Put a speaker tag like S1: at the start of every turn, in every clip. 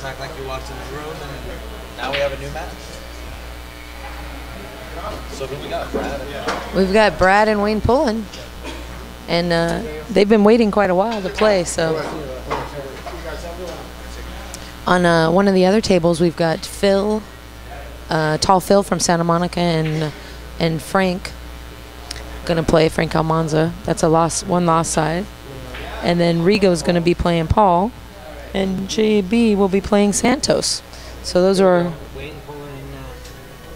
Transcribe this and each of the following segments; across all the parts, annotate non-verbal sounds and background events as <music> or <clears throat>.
S1: Just act like you walked in the room, and now we have a new match. So who we got, Brad?
S2: We've got Brad and Wayne Pullen, and uh, they've been waiting quite a while to play. So on uh, one of the other tables, we've got Phil, uh, Tall Phil from Santa Monica, and and Frank gonna play Frank Almanza. That's a loss, one lost side, and then Rigo's gonna be playing Paul, and JB will be playing Santos. So those are
S1: Wayne. Uh,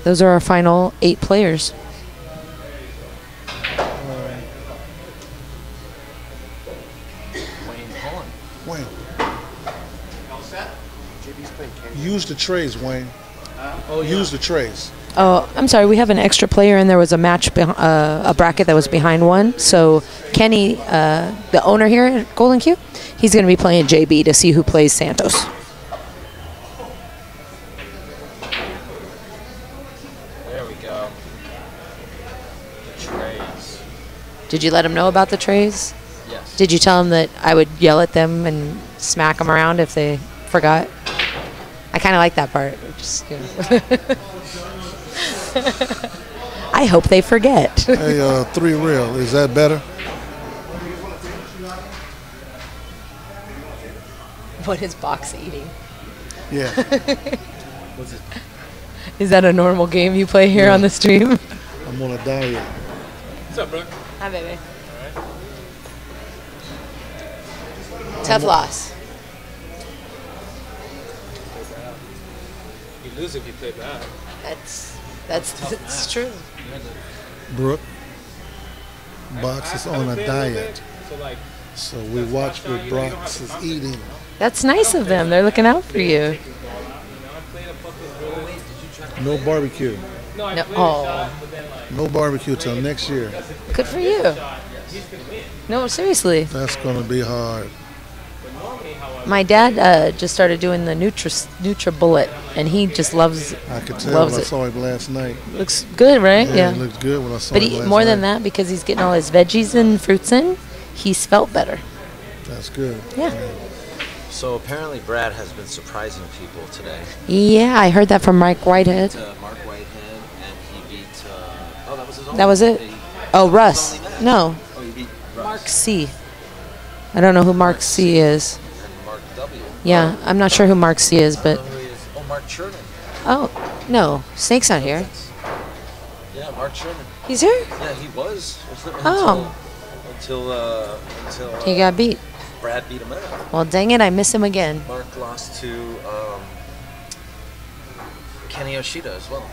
S2: those are our final eight players.
S1: Wayne
S3: Use the trays, Wayne.
S1: Oh,
S3: Use the trays.
S2: Oh, I'm sorry. We have an extra player, and there was a match, uh, a bracket that was behind one. So Kenny, uh, the owner here at Golden Cue, he's going to be playing JB to see who plays Santos.
S1: There we go. The trays.
S2: Did you let him know about the trays?
S1: Yes.
S2: Did you tell him that I would yell at them and smack them around if they forgot? I kind of like that part. Just, you know. <laughs> <laughs> I hope they forget.
S3: Hey, uh, three real. Is that better?
S2: what is box eating?
S3: Yeah. <laughs>
S1: Was it?
S2: Is that a normal game you play here on the stream?
S3: I'm on a diet.
S1: What's up, bro?
S2: Hi, baby. Tough loss.
S4: You lose if you play bad.
S2: That's that's it's true.
S3: Brooke. Box is on a diet.
S4: So like,
S3: So we watch what Brox is eating.
S2: That's nice of them. They're looking out for you.
S4: you know, I'm playing a fuck with really.
S3: No barbecue.
S4: No, I
S2: No, oh.
S4: shot, like,
S3: No barbecue till next year.
S2: Good for you. No, seriously.
S3: That's going to be hard.
S2: My dad uh, just started doing the Nutra NutriBullet, and he just loves.
S3: I could tell
S2: Loves
S3: when I
S2: it.
S3: saw him last night.
S2: Looks good, right?
S3: Yeah,
S2: Yeah.
S3: it looked good when I saw
S2: But
S3: him
S2: he,
S3: last
S2: more than that, because he's getting all his veggies and fruits in, he's felt better.
S3: That's good.
S2: Yeah.
S1: So apparently Brad has been surprising people today.
S2: Yeah, I heard that from Mike Whitehead.
S1: Uh, Mark Whitehead, and he beat. Uh, oh, that was his own.
S2: That was it?
S1: He-
S2: Oh, Russ. No,
S1: Oh, he beat Russ
S2: Mark C. I don't know who Mark C is. Yeah, I'm not sure who Mark C is, but
S1: don't know who he is. Oh, Mark Chernin.
S2: oh no, Snake's not here.
S1: Yeah, Mark Sherman.
S2: He's here.
S1: Yeah, he was. until,
S2: Oh.
S1: Until uh, until uh,
S2: He got beat.
S1: Brad beat him out.
S2: Well, dang it, I miss him again.
S1: Mark lost to um, Kenny Yoshida as well.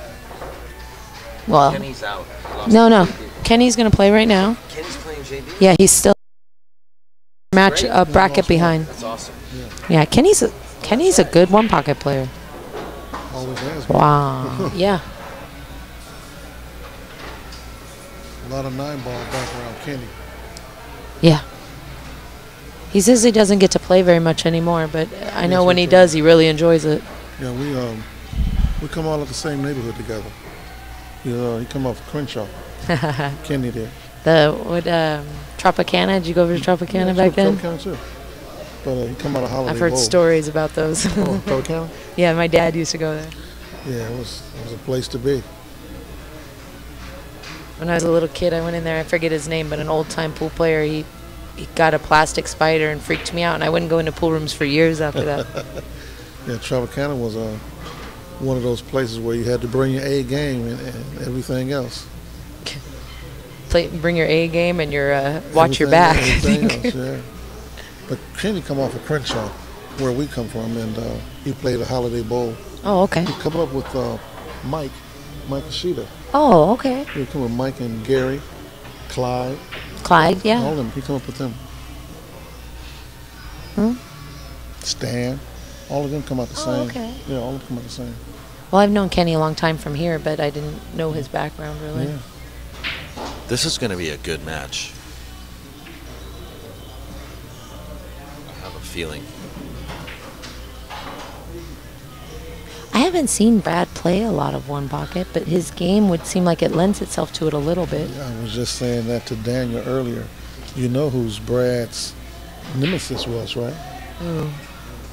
S2: Well,
S1: Kenny's out.
S2: No, no, Kenny's gonna play right now.
S1: Kenny's playing JB.
S2: Yeah, he's still match
S1: Great.
S2: a bracket behind.
S1: That's awesome.
S2: Yeah, Kenny's a Kenny's a good one pocket player.
S3: Always has.
S2: Wow. <laughs> yeah.
S3: A lot of nine ball back around Kenny.
S2: Yeah. He says he doesn't get to play very much anymore, but I know
S3: Yes,
S2: when he
S3: do.
S2: does, he really enjoys it.
S3: Yeah, we um we come all out the same neighborhood together. You know, he come off of Crenshaw. <laughs> Kenny did.
S2: The what um, Tropicana? Did you go over to Tropicana
S3: Yeah,
S2: back then?
S3: Tropicana too. But uh, he come out of Holiday
S2: I've heard
S3: Bowl.
S2: stories about those.
S3: Oh, <laughs> Tropicana?
S2: yeah, my dad used to go there.
S3: Yeah, it was it was a place to be.
S2: When I was a little kid, I went in there. I forget his name, but an old time pool player. He he got a plastic spider and freaked me out, and I wouldn't go into pool rooms for years after that. <laughs>
S3: Yeah, Tropicana was uh, one of those places where you had to bring your A game and, and everything else.
S2: Play, bring your A game and your uh, watch your back.
S3: Everything, <laughs> everything else, yeah. But Kenny come off of Crenshaw, where we come from, and uh, he played a Holiday Bowl.
S2: oh, okay.
S3: He come up with uh, Mike, Mike Ashita.
S2: Oh, okay.
S3: He come with Mike and Gary, Clyde,
S2: Clyde,
S3: all
S2: yeah.
S3: of them. He come up with them.
S2: Hmm?
S3: Stan, all of them come out the
S2: Oh,
S3: same.
S2: okay.
S3: Yeah, all of them come out the same.
S2: Well, I've known Kenny a long time from here, but I didn't know his background really.
S3: Yeah.
S1: This is going to be a good match. Feeling.
S2: I haven't seen Brad play a lot of one pocket, but his game would seem like it lends itself to it a little bit.
S3: I was just saying that to Daniel earlier. You know who's Brad's nemesis was, right?
S2: Ooh.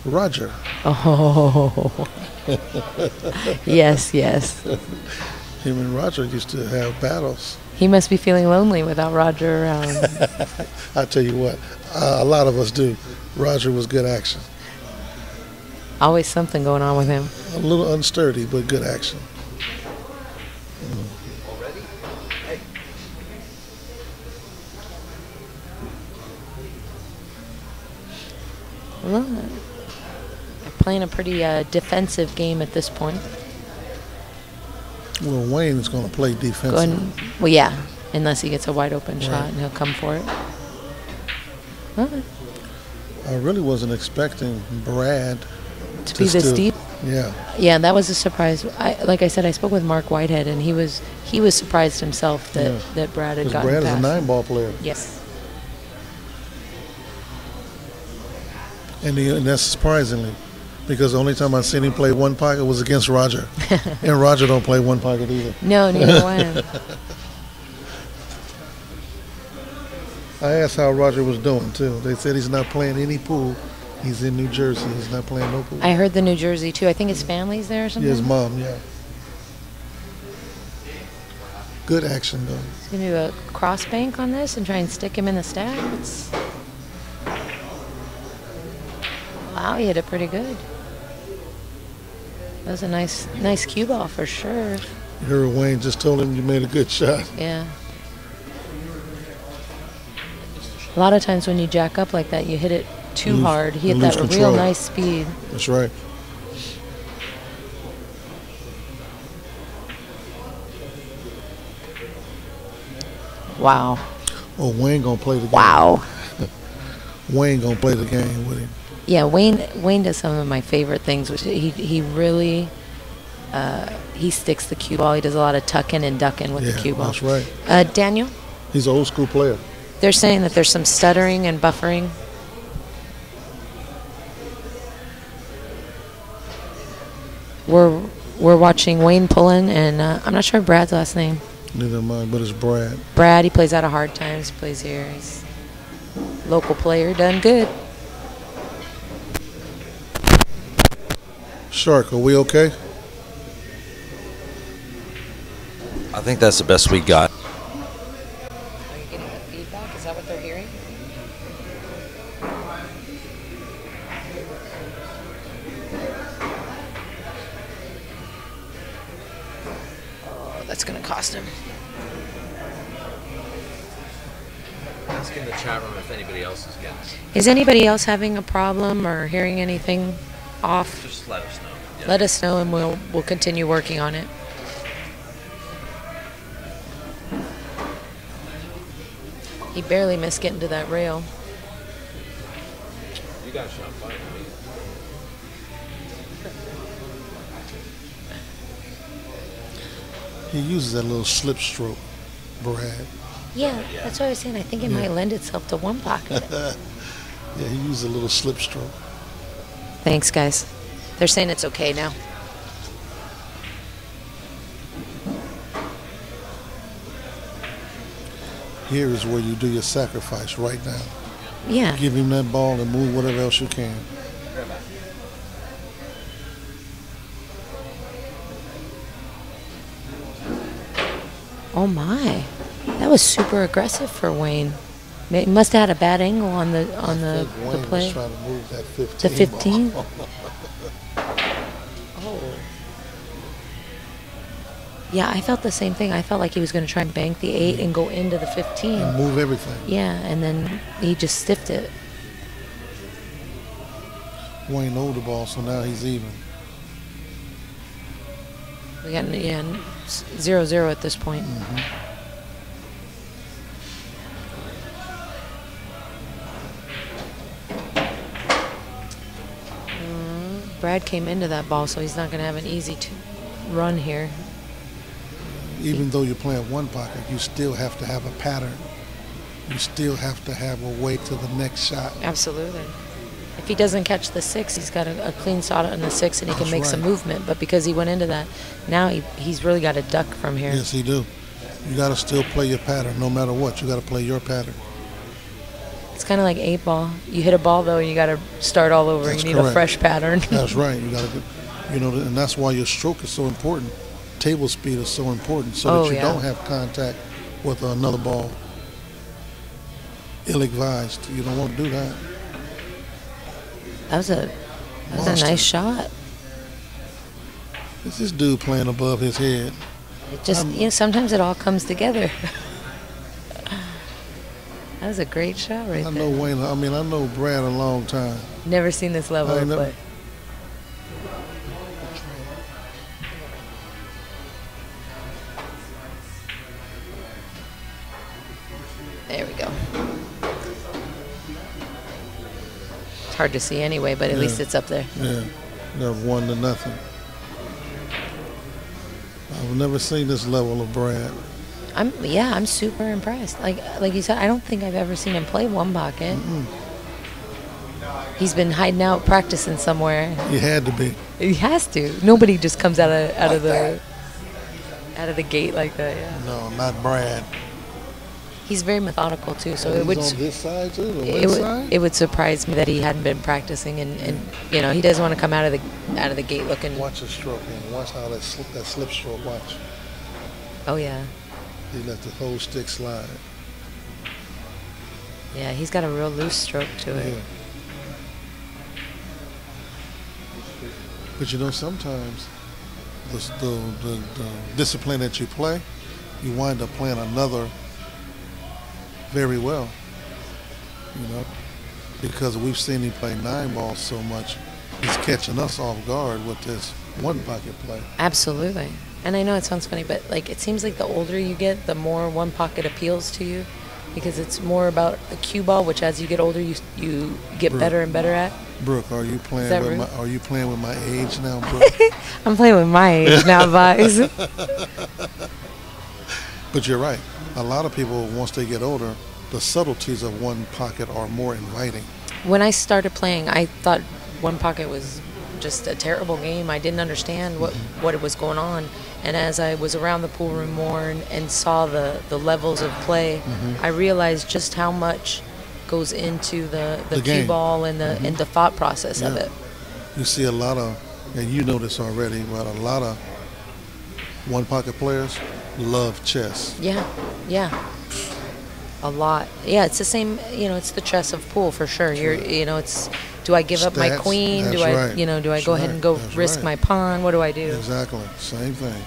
S3: Roger.
S2: Oh. <laughs> yes, yes. <laughs>
S3: Him and Roger used to have battles.
S2: He must be feeling lonely without Roger around. <laughs>
S3: I tell you what, uh, a lot of us do. Roger was good action.
S2: Always something going on with him.
S3: A little unsturdy, but good action.
S2: Well, they're playing a pretty uh, defensive game at this point.
S3: Well, Wayne is going to play defensive.
S2: and, well, yeah, unless he gets a wide open shot and he'll come for it.
S3: I really wasn't expecting Brad
S2: to be this
S3: still-
S2: deep.
S3: Yeah,
S2: Yeah, that was a surprise. I, like I said, I spoke with Mark Whitehead, and he was he was surprised himself that,
S3: Yeah.
S2: that Brad had gotten
S3: Brad is a nine ball player,
S2: Yes.
S3: and, he, and that's surprisingly, because the only time I've seen him play one pocket was against Roger, <laughs> and Roger don't play one pocket either.
S2: No, neither one. <laughs>
S3: I asked how Roger was doing too. They said he's not playing any pool. He's in New Jersey. He's not playing no pool.
S2: I heard the New Jersey too. I think his family's there or something.
S3: Yeah, his mom. Yeah. Good action though.
S2: He's gonna do a cross bank on this and try and stick him in the stack. It's... Wow, he hit it pretty good. That was a nice, nice cue ball for sure.
S3: You Wayne just told him you made a good shot.
S2: Yeah. A lot of times when you jack up like that, you hit it too
S3: Lose-
S2: hard. He hit that
S3: lose
S2: real nice speed.
S3: That's right.
S2: Wow.
S3: Oh, Wayne gonna play the game.
S2: Wow. <laughs>
S3: Wayne gonna play the game with him.
S2: Yeah, Wayne Wayne does some of my favorite things, which he he really uh, he sticks the cue ball. He does a lot of tucking and ducking with
S3: Yeah,
S2: the cue ball.
S3: that's right.
S2: Uh, Daniel,
S3: He's an old school player.
S2: They're saying that there's some stuttering and buffering. We're we're watching Wayne Pullen, and uh, I'm not sure Brad's last name.
S3: Neither mind, but it's Brad.
S2: Brad, he plays out of Hard Times. He plays here. He's local player, done good.
S3: Shark, are we okay?
S1: I think that's the best we got.
S2: Is
S1: anybody else
S2: having a problem or hearing anything off?
S1: Just let us know. Yeah.
S2: Let us know, and we'll we'll continue working on it. He barely missed getting to that rail.
S1: you got a shot fine.
S3: He uses that little slip stroke, Brad.
S2: Yeah, that's what I was saying. I think it might lend itself to one pocket. <laughs>
S3: Yeah, he used a little slip stroke.
S2: Thanks, guys. They're saying it's okay now.
S3: Here is where you do your sacrifice right now.
S2: Yeah.
S3: Give him that ball and move whatever else you can.
S2: Oh my, that was super aggressive for Wayne. He must have had a bad angle on the on the, the play.
S3: was trying to move that 15.
S2: The <laughs> 15? Oh. Yeah, I felt the same thing. I felt like he was going to try and bank the eight and go into the 15.
S3: and move everything.
S2: Yeah, and then he just stiffed it.
S3: Wayne owed the ball, so now he's even.
S2: We got yeah zero zero at this point. Mm, Brad came into that ball, so he's not going to have an easy t- run here.
S3: Even though you're playing one pocket, you still have to have a pattern. You still have to have a way to the next shot.
S2: Absolutely. If he doesn't catch the six, he's got a, a clean shot on the six, and he can
S3: That's
S2: make some movement. But because he went into that, now he, he's really got to duck from here.
S3: Yes, he do. You got to still play your pattern, no matter what. You got to play your pattern.
S2: It's kind of like eight ball. You hit a ball though, and you got to start all over.
S3: That's
S2: you need a fresh pattern.
S3: That's <laughs> right. You got to, you know, and that's why your stroke is so important. Table speed is so important, so
S2: Oh,
S3: that you
S2: yeah.
S3: don't have contact with another ball. Ill-advised. You don't want to do that.
S2: that was a that was a nice shot.
S3: It's this dude playing above his head.
S2: It just
S3: Um,
S2: you know sometimes it all comes together. <laughs> that was a great shot right
S3: I
S2: there.
S3: know Wayne. I mean, I know Brad a long time.
S2: Never seen this level
S3: I
S2: of
S3: never-
S2: play. There we go. It's hard to see anyway, but at
S3: Yeah.
S2: least it's up there.
S3: Yeah, they're one to nothing. I've never seen this level of Brad.
S2: I'm yeah, I'm super impressed. Like like you said, I don't think I've ever seen him play one pocket. He's been hiding out practicing somewhere.
S3: He had to be.
S2: He has to. Nobody just comes out of out of the out of the gate like that. Yeah.
S3: No, not Brad.
S2: He's very methodical too, so
S3: He's
S2: it would
S3: on this side too, the
S2: it would
S3: side.
S2: it would surprise me that he hadn't been practicing and, and you know he doesn't want to come out of the out of the gate looking.
S3: Watch his stroke and watch how that slip, that slip stroke. Watch.
S2: Oh yeah,
S3: He let the whole stick slide.
S2: yeah. He's got a real loose stroke to
S3: Yeah.
S2: it.
S3: But you know, sometimes the, the, the, the discipline that you play, you wind up playing another very well. You know, because we've seen him play nine balls so much, he's catching us off guard with this one pocket play.
S2: Absolutely. And I know it sounds funny, but like it seems like the older you get, the more one pocket appeals to you, because it's more about the cue ball, which as you get older, you you get
S3: Right.
S2: better and better at.
S3: Brooke, are you playing with
S2: rude?
S3: my Are you playing with my age now, <laughs> Brooke?
S2: I'm playing with my age now, <laughs> Vice.
S3: but you're right. A lot of people, once they get older, the subtleties of one pocket are more inviting.
S2: when I started playing, I thought one pocket was just a terrible game. I didn't understand what what was going on. And as I was around the pool room more and, and saw the, the levels of play,
S3: Mm-hmm.
S2: I realized just how much goes into the, the,
S3: The
S2: cue.
S3: Mm-hmm.
S2: ball and the and the thought process of it.
S3: You see a lot of, and you know this already, but a lot of one pocket players love chess.
S2: Yeah, yeah. A lot. Yeah, it's the same. You know, it's the chess of pool for sure. You're, you know, it's. Do I give up my
S3: Stats,
S2: queen? Do I,
S3: right.
S2: you know, do I
S3: That's
S2: go ahead and go
S3: that's
S2: risk
S3: right.
S2: my pawn? What do I do?
S3: Exactly, same thing.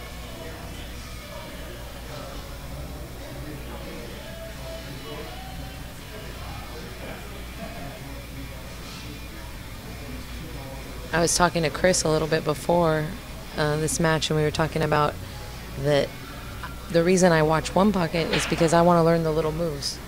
S2: I was talking to Chris a little bit before uh, this match, and we were talking about that. The reason I watch One Pocket is because I want to learn the little moves.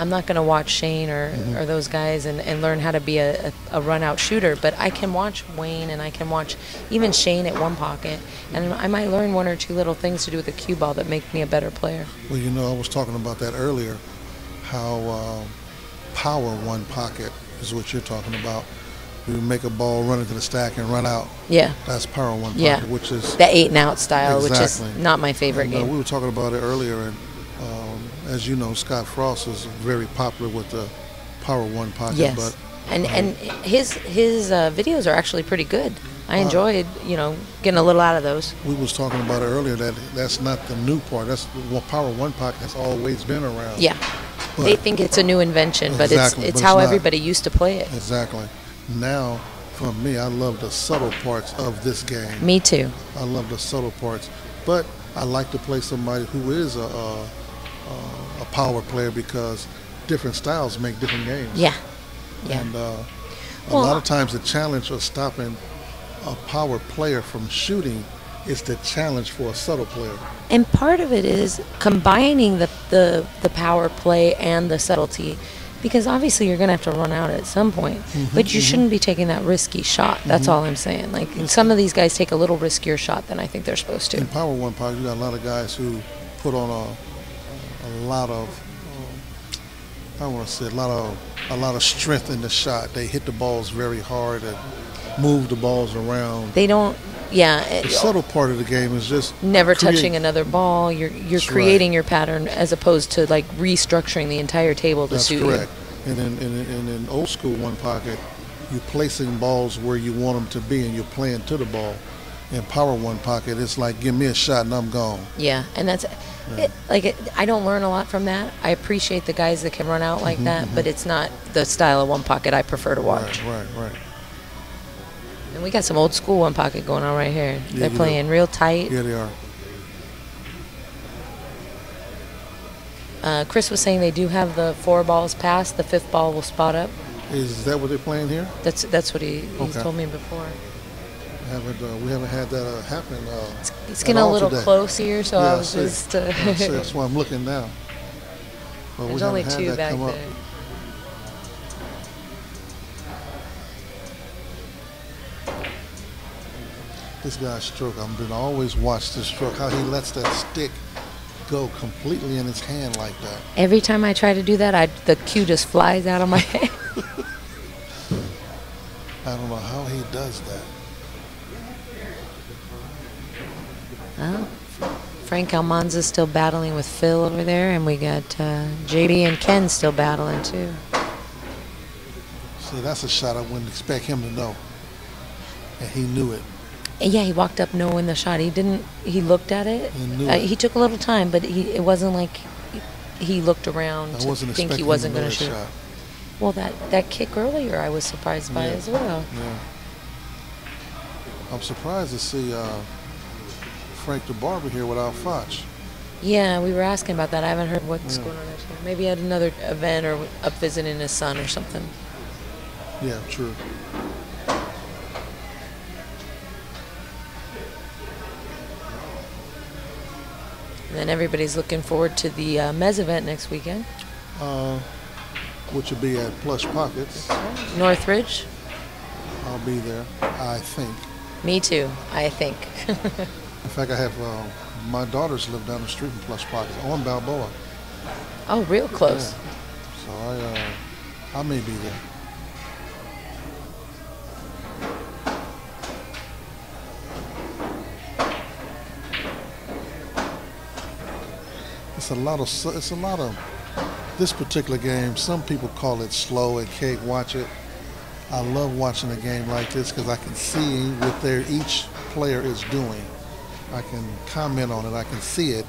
S2: I'm not going to watch Shane or, or those guys and, and learn how to be a, a, a run out shooter, but I can watch Wayne and I can watch even Shane at One Pocket, and I might learn one or two little things to do with the cue ball that make me a better player.
S3: Well, you know, I was talking about that earlier, how uh, power one pocket is what you're talking about. You make a ball run into the stack and run out.
S2: Yeah,
S3: That's power one pocket,
S2: Yeah.
S3: which is
S2: the eight and out style, which is not my favorite
S3: And, uh,
S2: game.
S3: we were talking about it earlier, and as you know, Scott Frost is very popular with the power one pocket.
S2: Yes,
S3: But
S2: and
S3: um,
S2: and his his uh, videos are actually pretty good. I
S3: Wow.
S2: enjoyed you know getting a little out of those.
S3: we was talking about it earlier that that's not the new part. That's well, power one pocket has always been around.
S2: Yeah,
S3: But-
S2: they think it's a new invention, but it's it's
S3: but
S2: how
S3: not.
S2: everybody used to play it.
S3: Exactly. Now, for me, I love the subtle parts of this game.
S2: Me too.
S3: I love the subtle parts, but I like to play somebody who is a a, a power player because different styles make different games.
S2: Yeah, yeah.
S3: And uh, a
S2: Well,
S3: lot of times, the challenge of stopping a power player from shooting is the challenge for a subtle player.
S2: And part of it is combining the, the, the power play and the subtlety. Because obviously you're going to have to run out at some point.
S3: Mm-hmm,
S2: but you shouldn't be taking that risky shot. That's all I'm saying. Like some of these guys take a little riskier shot than I think they're supposed to.
S3: In power one pocket, you got a lot of guys who put on a a lot of I want to say a lot of a lot of strength in the shot. They hit the balls very hard and move the balls around.
S2: They don't, yeah. it-
S3: The subtle part of the game is just
S2: never
S3: create-
S2: touching another ball. You're you're
S3: That's
S2: creating
S3: right.
S2: your pattern as opposed to like restructuring the entire table to
S3: That's
S2: suit
S3: correct. And in, in, in, in old school one pocket, you're placing balls where you want them to be and you're playing to the ball. In power one pocket, it's like, give me a shot and I'm gone.
S2: Yeah, and that's it, like it, I don't learn a lot from that. I appreciate the guys that can run out like that, but it's not the style of one pocket I prefer to watch.
S3: Right, right, right.
S2: And we got some old school one pocket going on right here.
S3: Yeah,
S2: They're playing real tight.
S3: Yeah, they are.
S2: Uh, Chris was saying they do have the four balls passed. The fifth ball will spot up.
S3: Is that what they're playing here?
S2: That's that's what he, he
S3: Okay.
S2: told me before.
S3: Haven't uh, we haven't had that uh, happen. Uh,
S2: It's
S3: at
S2: getting a little
S3: today.
S2: close here, so
S3: Yeah,
S2: I was just. Uh,
S3: I see, that's <laughs> why I'm looking now. But
S2: there's only two back
S3: come up.
S2: there.
S3: This guy's stroke. I've been always watch this stroke. How he lets that stick go completely in his hand like that.
S2: Every time I try to do that, I the cue just flies out of my <laughs> hand. <laughs>
S3: I don't know how he does that.
S2: Well, Frank Almanza's still battling with Phil over there, and we got uh, JB and Ken still battling too.
S3: See, that's a shot I wouldn't expect him to know, and he knew it.
S2: Yeah, he walked up knowing the shot. He didn't. He looked at it.
S3: He knew
S2: Uh,
S3: it.
S2: he took a little time, but he it wasn't like he looked around
S3: I
S2: to think he wasn't going to shoot.
S3: shot.
S2: Well, that that kick earlier, I was surprised by
S3: Yeah.
S2: as well.
S3: Yeah. I'm surprised to see uh, Frank the Barber here without Foch.
S2: Yeah, we were asking about that. I haven't heard what's
S3: Yeah.
S2: going on this year. Maybe at another event or up visiting his son or something.
S3: Yeah, true.
S2: And then everybody's looking forward to the uh, Mez event next weekend.
S3: Uh, which will be at Plush Pockets.
S2: Northridge.
S3: I'll be there, I think.
S2: Me too, I think. <laughs>
S3: In fact, I have uh, my daughters live down the street from Plush Pockets on Balboa,
S2: oh, real close.
S3: so I uh, I may be there. It's a lot of it's a lot of this particular game. Some people call it slow and can't watch it. I love watching a game like this because I can see what their each player is doing. I can comment on it. I can see it.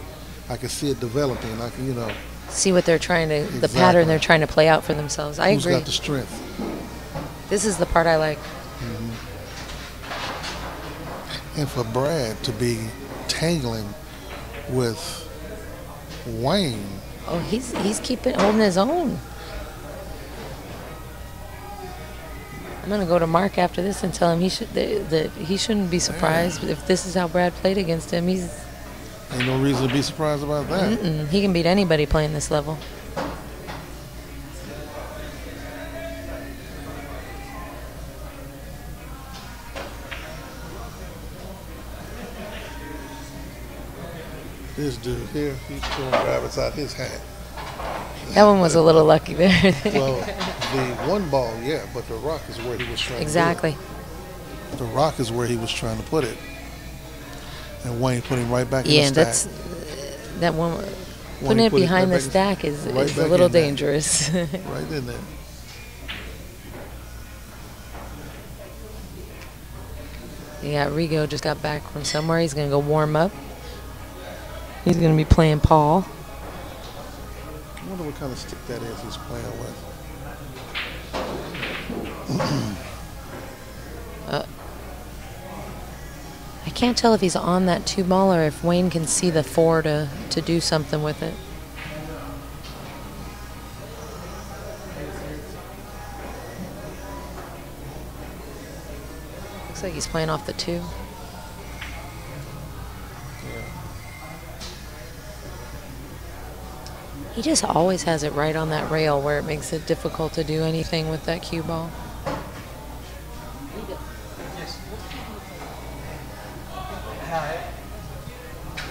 S3: I can see it developing. I can, you know,
S2: See what they're trying to, the pattern they're trying to play out for themselves. I
S3: who's
S2: agree.
S3: Who's got the strength.
S2: This is the part I like. Mm-hmm.
S3: And for Brad to be tangling with Wayne,
S2: Oh, he's he's keeping holding his own. I'm gonna go to Mark after this and tell him he should that, he shouldn't be surprised if this is how Brad played against him. He's
S3: ain't no reason to be surprised about that.
S2: mm, he can beat anybody playing this level.
S3: This dude here, he's throwing rabbits out his hat.
S2: That one was a little lucky there.
S3: Well, <laughs> the one ball, yeah, but the rock is where he was trying
S2: exactly.
S3: to put it. The rock is where he was trying to put it. And Wayne put him right back in
S2: Yeah,
S3: the
S2: that's
S3: stack.
S2: that one.
S3: Wayne
S2: Putting it
S3: put
S2: behind
S3: right
S2: the stack is,
S3: right
S2: is a little
S3: in
S2: dangerous. <laughs> <laughs>
S3: Right in there.
S2: Yeah, Rigo just got back from somewhere. He's gonna go warm up. He's gonna be playing Paul.
S3: What kind of stick that is he's playing with.
S2: Uh, I can't tell if he's on that two ball or if Wayne can see the four to, to do something with it. Looks like he's playing off the two. He just always has it right on that rail where it makes it difficult to do anything with that cue ball.
S5: Hi.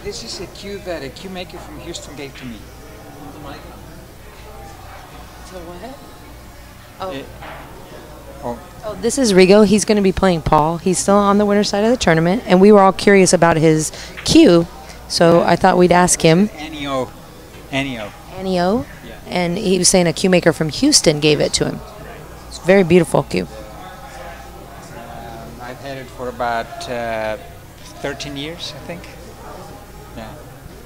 S5: This is a cue that a cue maker from Houston gave to me.
S2: So what? Oh.
S5: Eh, oh,
S2: Oh, this is Rigo. He's going to be playing Paul. He's still on the winner side of the tournament, and we were all curious about his cue, so I thought we'd ask him.
S5: Anio. Anio.
S2: Anio,
S5: Yeah.
S2: and he was saying a cue maker from Houston gave it to him. It's a very beautiful cue.
S5: Um, I've had it for about uh, 13 years, I think. Yeah.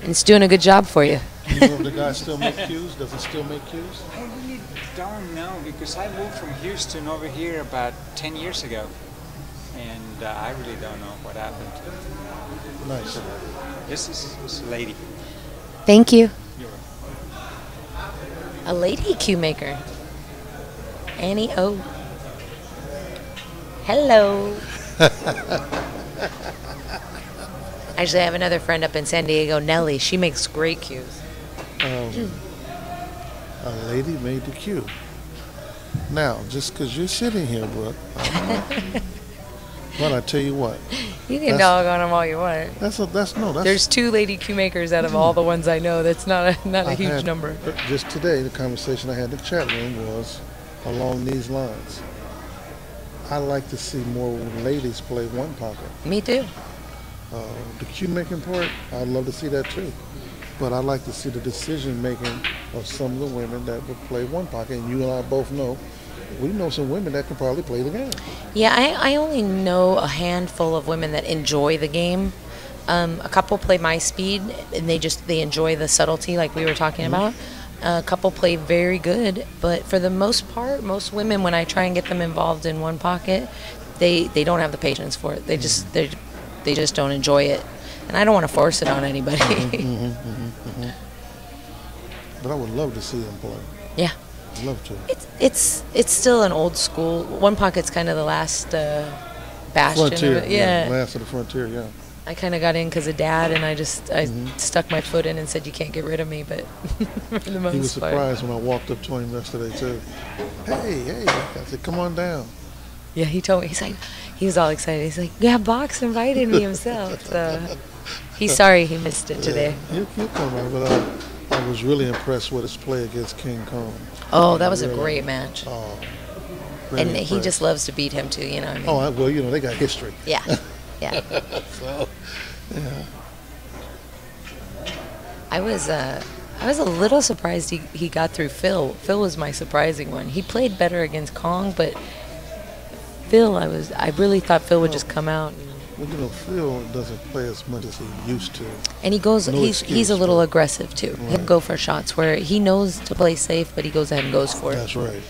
S2: And it's doing a good job for you.
S3: You know if the guy still make <laughs> cues? Does he still make cues?
S5: I really don't know because I moved from Houston over here about 10 years ago. And uh, I really don't know what happened.
S3: Nice.
S5: This is this lady.
S2: Thank you. A lady cue maker. Annie O. Hello. <laughs> Actually, I have another friend up in San Diego, Nellie. She makes great cues.
S3: Um, a lady made the cue. Now, just because you're sitting here, Brooke, <laughs> but I tell you what,
S2: You can dog on them all you want.
S3: that's a, that's no, that's
S2: There's two lady cue makers out of all the ones I know. That's not a not a
S3: I've
S2: huge
S3: had-
S2: number.
S3: Just today, the conversation I had in the chat room was along these lines. I like to see more ladies play one pocket.
S2: Me too.
S3: Uh, the cue making part, I'd love to see that too. But I like to see the decision making of some of the women that would play one pocket. And you and I both know, we know some women that can probably play the game.
S2: Yeah, I, I only know a handful of women that enjoy the game. Um, a couple play my speed, and they just they enjoy the subtlety, like we were talking mm-hmm. about. a couple play very good, but for the most part, most women, when I try and get them involved in one pocket, they they don't have the patience for it. They just mm-hmm. they they just don't enjoy it, and I don't want to force it on mm-hmm, anybody.
S3: But I would love to see them play.
S2: yeah.
S3: I'd love to.
S2: It's it's it's still an old school. One pocket's kind of the last uh, bastion.
S3: Frontier.
S2: It. Yeah,
S3: Last of the frontier, yeah.
S2: I kind of got in because of dad, and I just I stuck my foot in and said, "You can't get rid of me." But <laughs> for the most
S3: He was
S2: part,
S3: surprised when I walked up to him yesterday too. Hey, hey! I said, "Come on down."
S2: yeah, he told me he's like he was all excited. He's like, "Yeah, Box invited me himself." So he's sorry he missed it <laughs> today.
S3: Yeah, he'll, he'll come out, but I, I was really impressed with his play against King Kong.
S2: Oh, that was a great match,
S3: Oh, really
S2: and he just loves to beat him too. You know what I mean?
S3: Oh, well, you know they got history. <laughs>
S2: Yeah, yeah. <laughs>
S3: So, yeah.
S2: I was uh, I was a little surprised he, he got through Phil. Phil was my surprising one. He played better against Kong, but Phil, I was I really thought Phil would just come out and,
S3: Well, you know, Phil doesn't play as much as he used to.
S2: and he goes.
S3: No
S2: he's he's a little aggressive too. He'll go for shots where he knows to play safe, but he goes ahead and goes for it.
S3: That's right.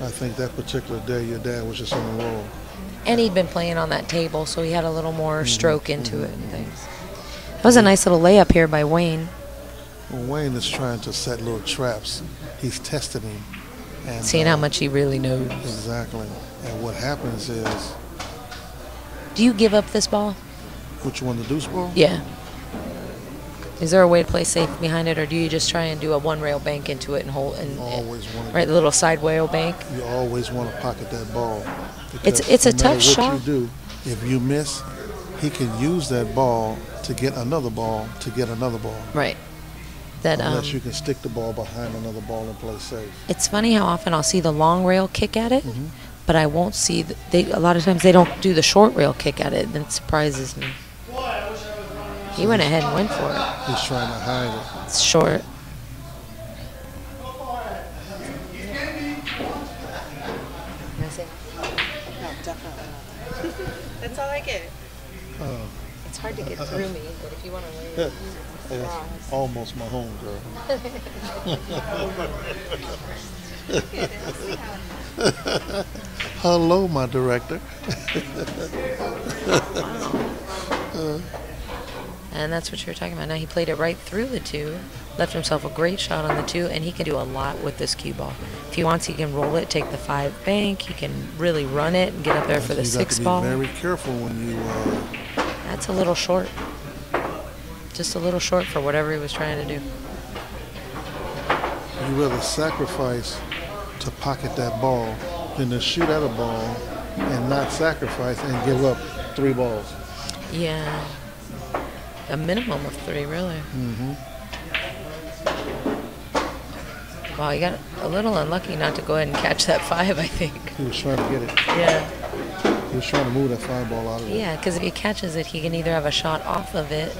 S3: I think that particular day, your dad was just on the roll.
S2: And he'd been playing on that table, so he had a little more
S3: Mm-hmm.
S2: stroke into it and things. That was a nice little layup here by Wayne.
S3: Well, Wayne is trying to set little traps. He's testing him. And,
S2: Seeing
S3: uh,
S2: how much he really knows.
S3: Exactly. And what happens is,
S2: Do you give up this ball?
S3: which one, the deuce ball?
S2: Yeah. Is there a way to play safe behind it, or do you just try and do a one rail bank into it and hold and
S3: Always want
S2: right the little side rail bank?
S3: You always want to pocket that ball.
S2: It's- it's a
S3: no matter
S2: tough
S3: what
S2: shot.
S3: you do, if you miss, he can use that ball to get another ball to get another ball.
S2: Right. That um,
S3: Unless you can stick the ball behind another ball and play safe.
S2: it's funny how often I'll see the long rail kick at it,
S3: Mm-hmm.
S2: But I won't see the, they. A lot of times they don't do the short rail kick at it. That surprises me. He went ahead and went for it.
S3: He's trying to hide it.
S2: It's short.
S6: No, definitely not. <laughs> That's all I get.
S3: Oh.
S2: It's hard to get uh, uh, through me, but if you want to wait.
S3: That's almost my home girl. <laughs> <laughs> <laughs> Hello, my director.
S2: And that's what you were talking about. Now he played it right through the two, left himself a great shot on the two, and he can do a lot with this cue ball. If he wants, he can roll it, take the five bank. He can really run it and get up there for the six ball.
S3: very careful when you. Uh,
S2: That's a little short. Just a little short for whatever he was trying to do.
S3: you rather sacrifice to pocket that ball than to shoot at a ball and not sacrifice and give up three balls.
S2: Yeah. A minimum of three, really.
S3: Mm-hmm.
S2: Wow, you got a little unlucky not to go ahead and catch that <laughs> five, I think.
S3: He was trying to get it.
S2: Yeah.
S3: He was trying to move that five ball out of it.
S2: Yeah, because if he catches it, he can either have a shot off of it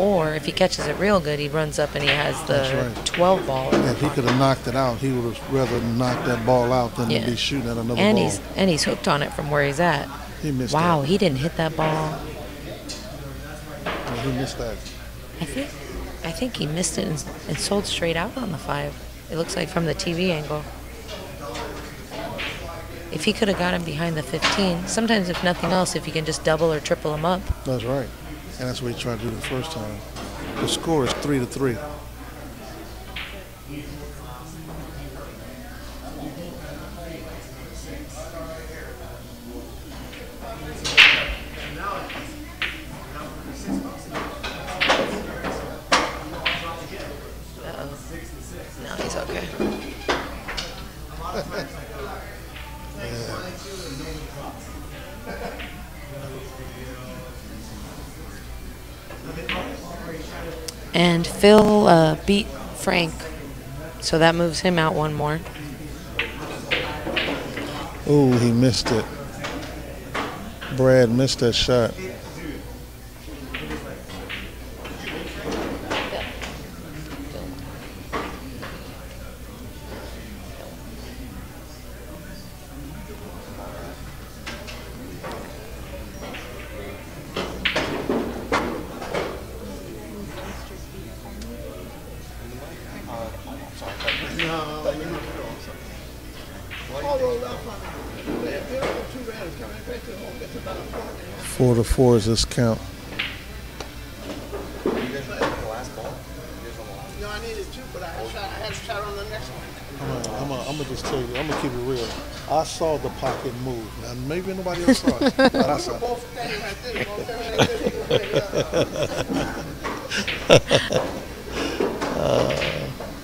S2: Or if he catches it real good, he runs up and he has the
S3: right.
S2: 12 ball.
S3: If he could have knocked it out, he would have rather knocked that ball out than
S2: Yeah.
S3: be shooting at another
S2: And
S3: ball.
S2: he's and he's hooked on it from where he's at.
S3: he missed
S2: Wow,
S3: that.
S2: he didn't hit that ball.
S3: He missed that.
S2: I think I think he missed it and, and sold straight out on the five. It looks like from the TV angle. If he could have got him behind the 15, sometimes if nothing else, if you can just double or triple him up.
S3: That's right. And that's what he tried to do the first time. The score is three to three.
S2: And Phil uh, beat Frank, so that moves him out one more.
S3: Ooh, he missed it. Brad missed that shot. To is this count.
S7: No, I needed two, but I had shot, I had a shot on the next one.
S3: I'm gonna, I'm gonna, I'm gonna just tell you, I'm gonna keep it real. I saw the pocket move. Now maybe nobody else saw it, <laughs> but I saw it.
S7: Both standing right there, both standing right there.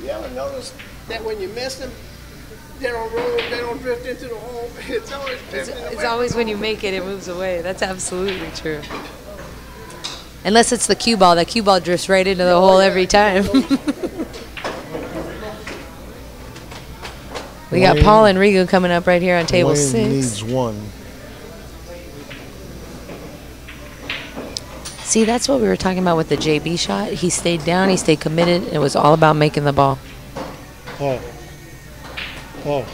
S7: You ever notice that when you miss them, they don't roll, they don't drift into the hole? <laughs> It's always
S2: It's, it's always when you make it, it moves away. That's absolutely true. Unless it's the cue ball. That cue ball drifts right into the hole every time. <laughs> we got
S3: Wayne-
S2: Paul and Rigo coming up right here on table
S3: Wayne
S2: six.
S3: needs one.
S2: See, that's what we were talking about with the JB shot. He stayed down, he stayed committed. It was all about making the ball.
S3: Paul. Paul.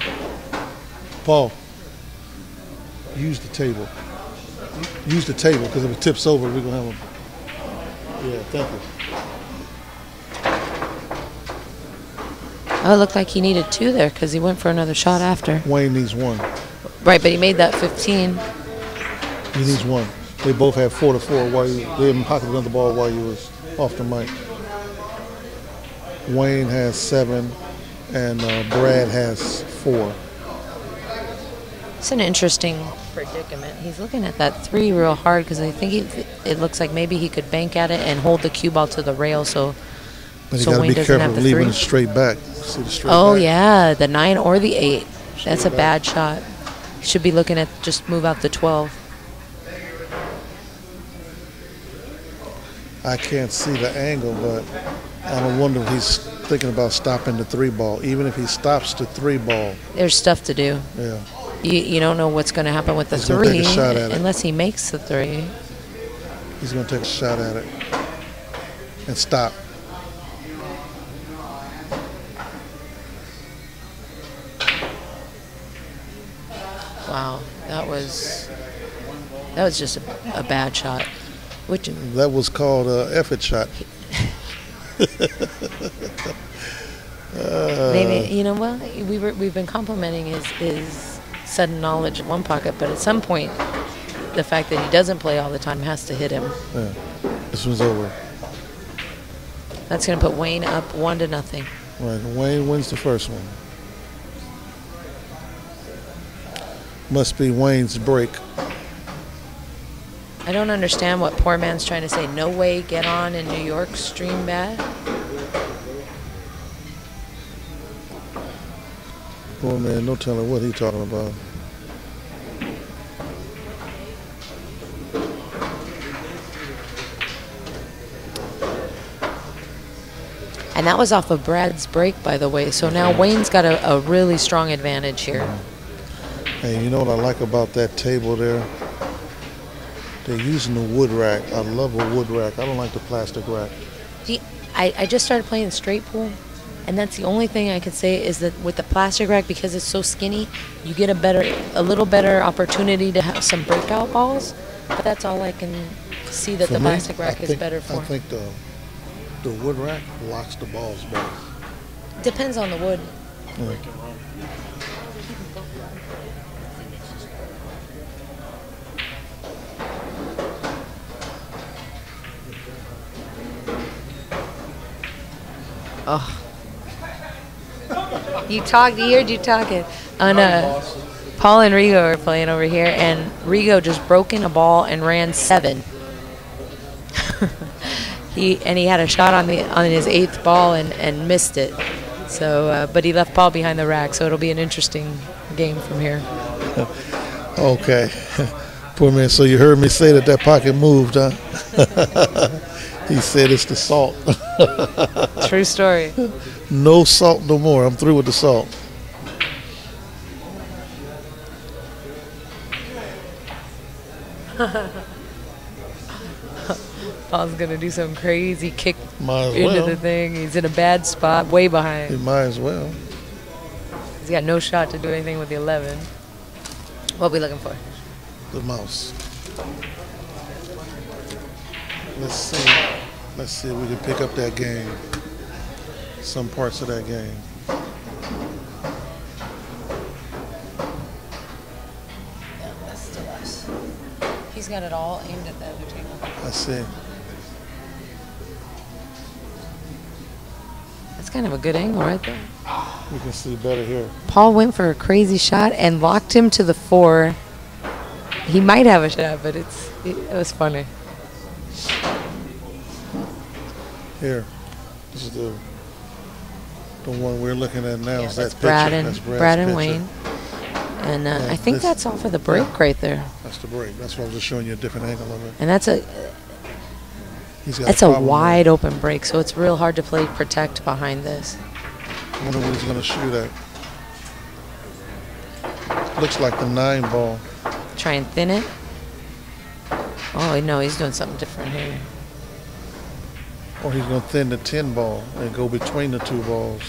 S3: Paul. Use the table. Use the table because if it tips over, we're gonna have a. Yeah, thank you.
S2: Oh, it looked like he needed two there because he went for another shot after.
S3: Wayne needs one.
S2: Right, but he made that 15.
S3: He needs one. They both had four to four while you they didn't pocket another ball while you was off the mic. Wayne has seven, and uh, Brad has four.
S2: It's an interesting predicament. He's looking at that three real hard because I think he, it looks like maybe he could bank at it and hold the cue ball to the rail so
S3: But you
S2: So
S3: got to be careful of leaving
S2: three?
S3: it straight back. See the straight
S2: Oh
S3: back?
S2: yeah, the nine or the eight. That's a bad shot. Should be looking at just move out the twelve.
S3: I can't see the angle, but I don't wonder if he's thinking about stopping the three ball. Even if he stops the three ball,
S2: There's stuff to do.
S3: yeah,
S2: You, you don't know what's going to happen with the
S3: He's
S2: three
S3: a shot at it.
S2: unless he makes the three.
S3: he's going to take a shot at it and stop.
S2: Wow, that was that was just a, a bad shot. Which
S3: That was called an effort shot.
S2: Maybe you know well we were we've been complimenting his his sudden knowledge in one pocket, but at some point the fact that he doesn't play all the time has to hit him.
S3: Yeah. This one's over.
S2: That's going to put Wayne up one to nothing.
S3: Right. Wayne wins the first one. Must be Wayne's break.
S2: I don't understand what poor man's trying to say. No way, get on in New York, stream bad.
S3: Poor man, no telling what he talking about.
S2: And that was off of Brad's break, by the way. So now Wayne's got a, a really strong advantage here.
S3: Hey, you know what I like about that table there? They're using the wood rack. I love a wood rack. I don't like the plastic rack.
S2: See, I, I just started playing straight pool, and that's the only thing I could say is that with the plastic rack, because it's so skinny, you get a better, a little better opportunity to have some breakout balls. But that's all I can see that
S3: For
S2: the
S3: me,
S2: plastic
S3: I
S2: rack is
S3: think-
S2: better for.
S3: I think the the wood rack locks the balls better.
S2: Depends on the wood. Oh. You talked, you heard you talking. On, uh, Paul and Rigo are playing over here, and Rigo just broke in a ball and ran seven. <laughs> he and he had a shot on the on his eighth ball and, and missed it. So, uh, but he left Paul behind the rack, so it'll be an interesting game from here. <laughs>
S3: Okay. <laughs> Poor man. So you heard me say that that pocket moved, huh? <laughs> he said it's the salt. <laughs>
S2: True story.
S3: no salt no more. I'm through with the salt. <laughs>
S2: Paul's gonna do some crazy kick into
S3: well.
S2: the thing. He's in a bad spot, way behind.
S3: He might as well.
S2: He's got no shot to do anything with the 11. What are we looking for?
S3: The mouse. Let's see. Let's see if we can pick up that game. Some parts of that game.
S2: That's still us. He's got it all aimed at the other table.
S3: Let's see.
S2: That's kind of a good angle right there.
S3: You can see better here.
S2: Paul went for a crazy shot and locked him to the four. He might have a shot, but it's it, it was funny.
S3: Here. This is the the one we're looking at now.
S2: Yeah,
S3: is
S2: that's
S3: that
S2: Brad
S3: picture.
S2: and Brad and
S3: picture.
S2: Wayne. And uh,
S3: Yeah,
S2: I think
S3: this-
S2: that's all for the break right there.
S3: That's the break. That's why I was just showing you a different angle of it.
S2: And that's a
S3: He's got
S2: that's a
S3: it.
S2: wide open break, so it's real hard to play protect behind this.
S3: I wonder what he's going to shoot at. Looks like the nine ball.
S2: Try and thin it. Oh no, he's doing something different here.
S3: Or he's going to thin the 10 ball and go between the two balls.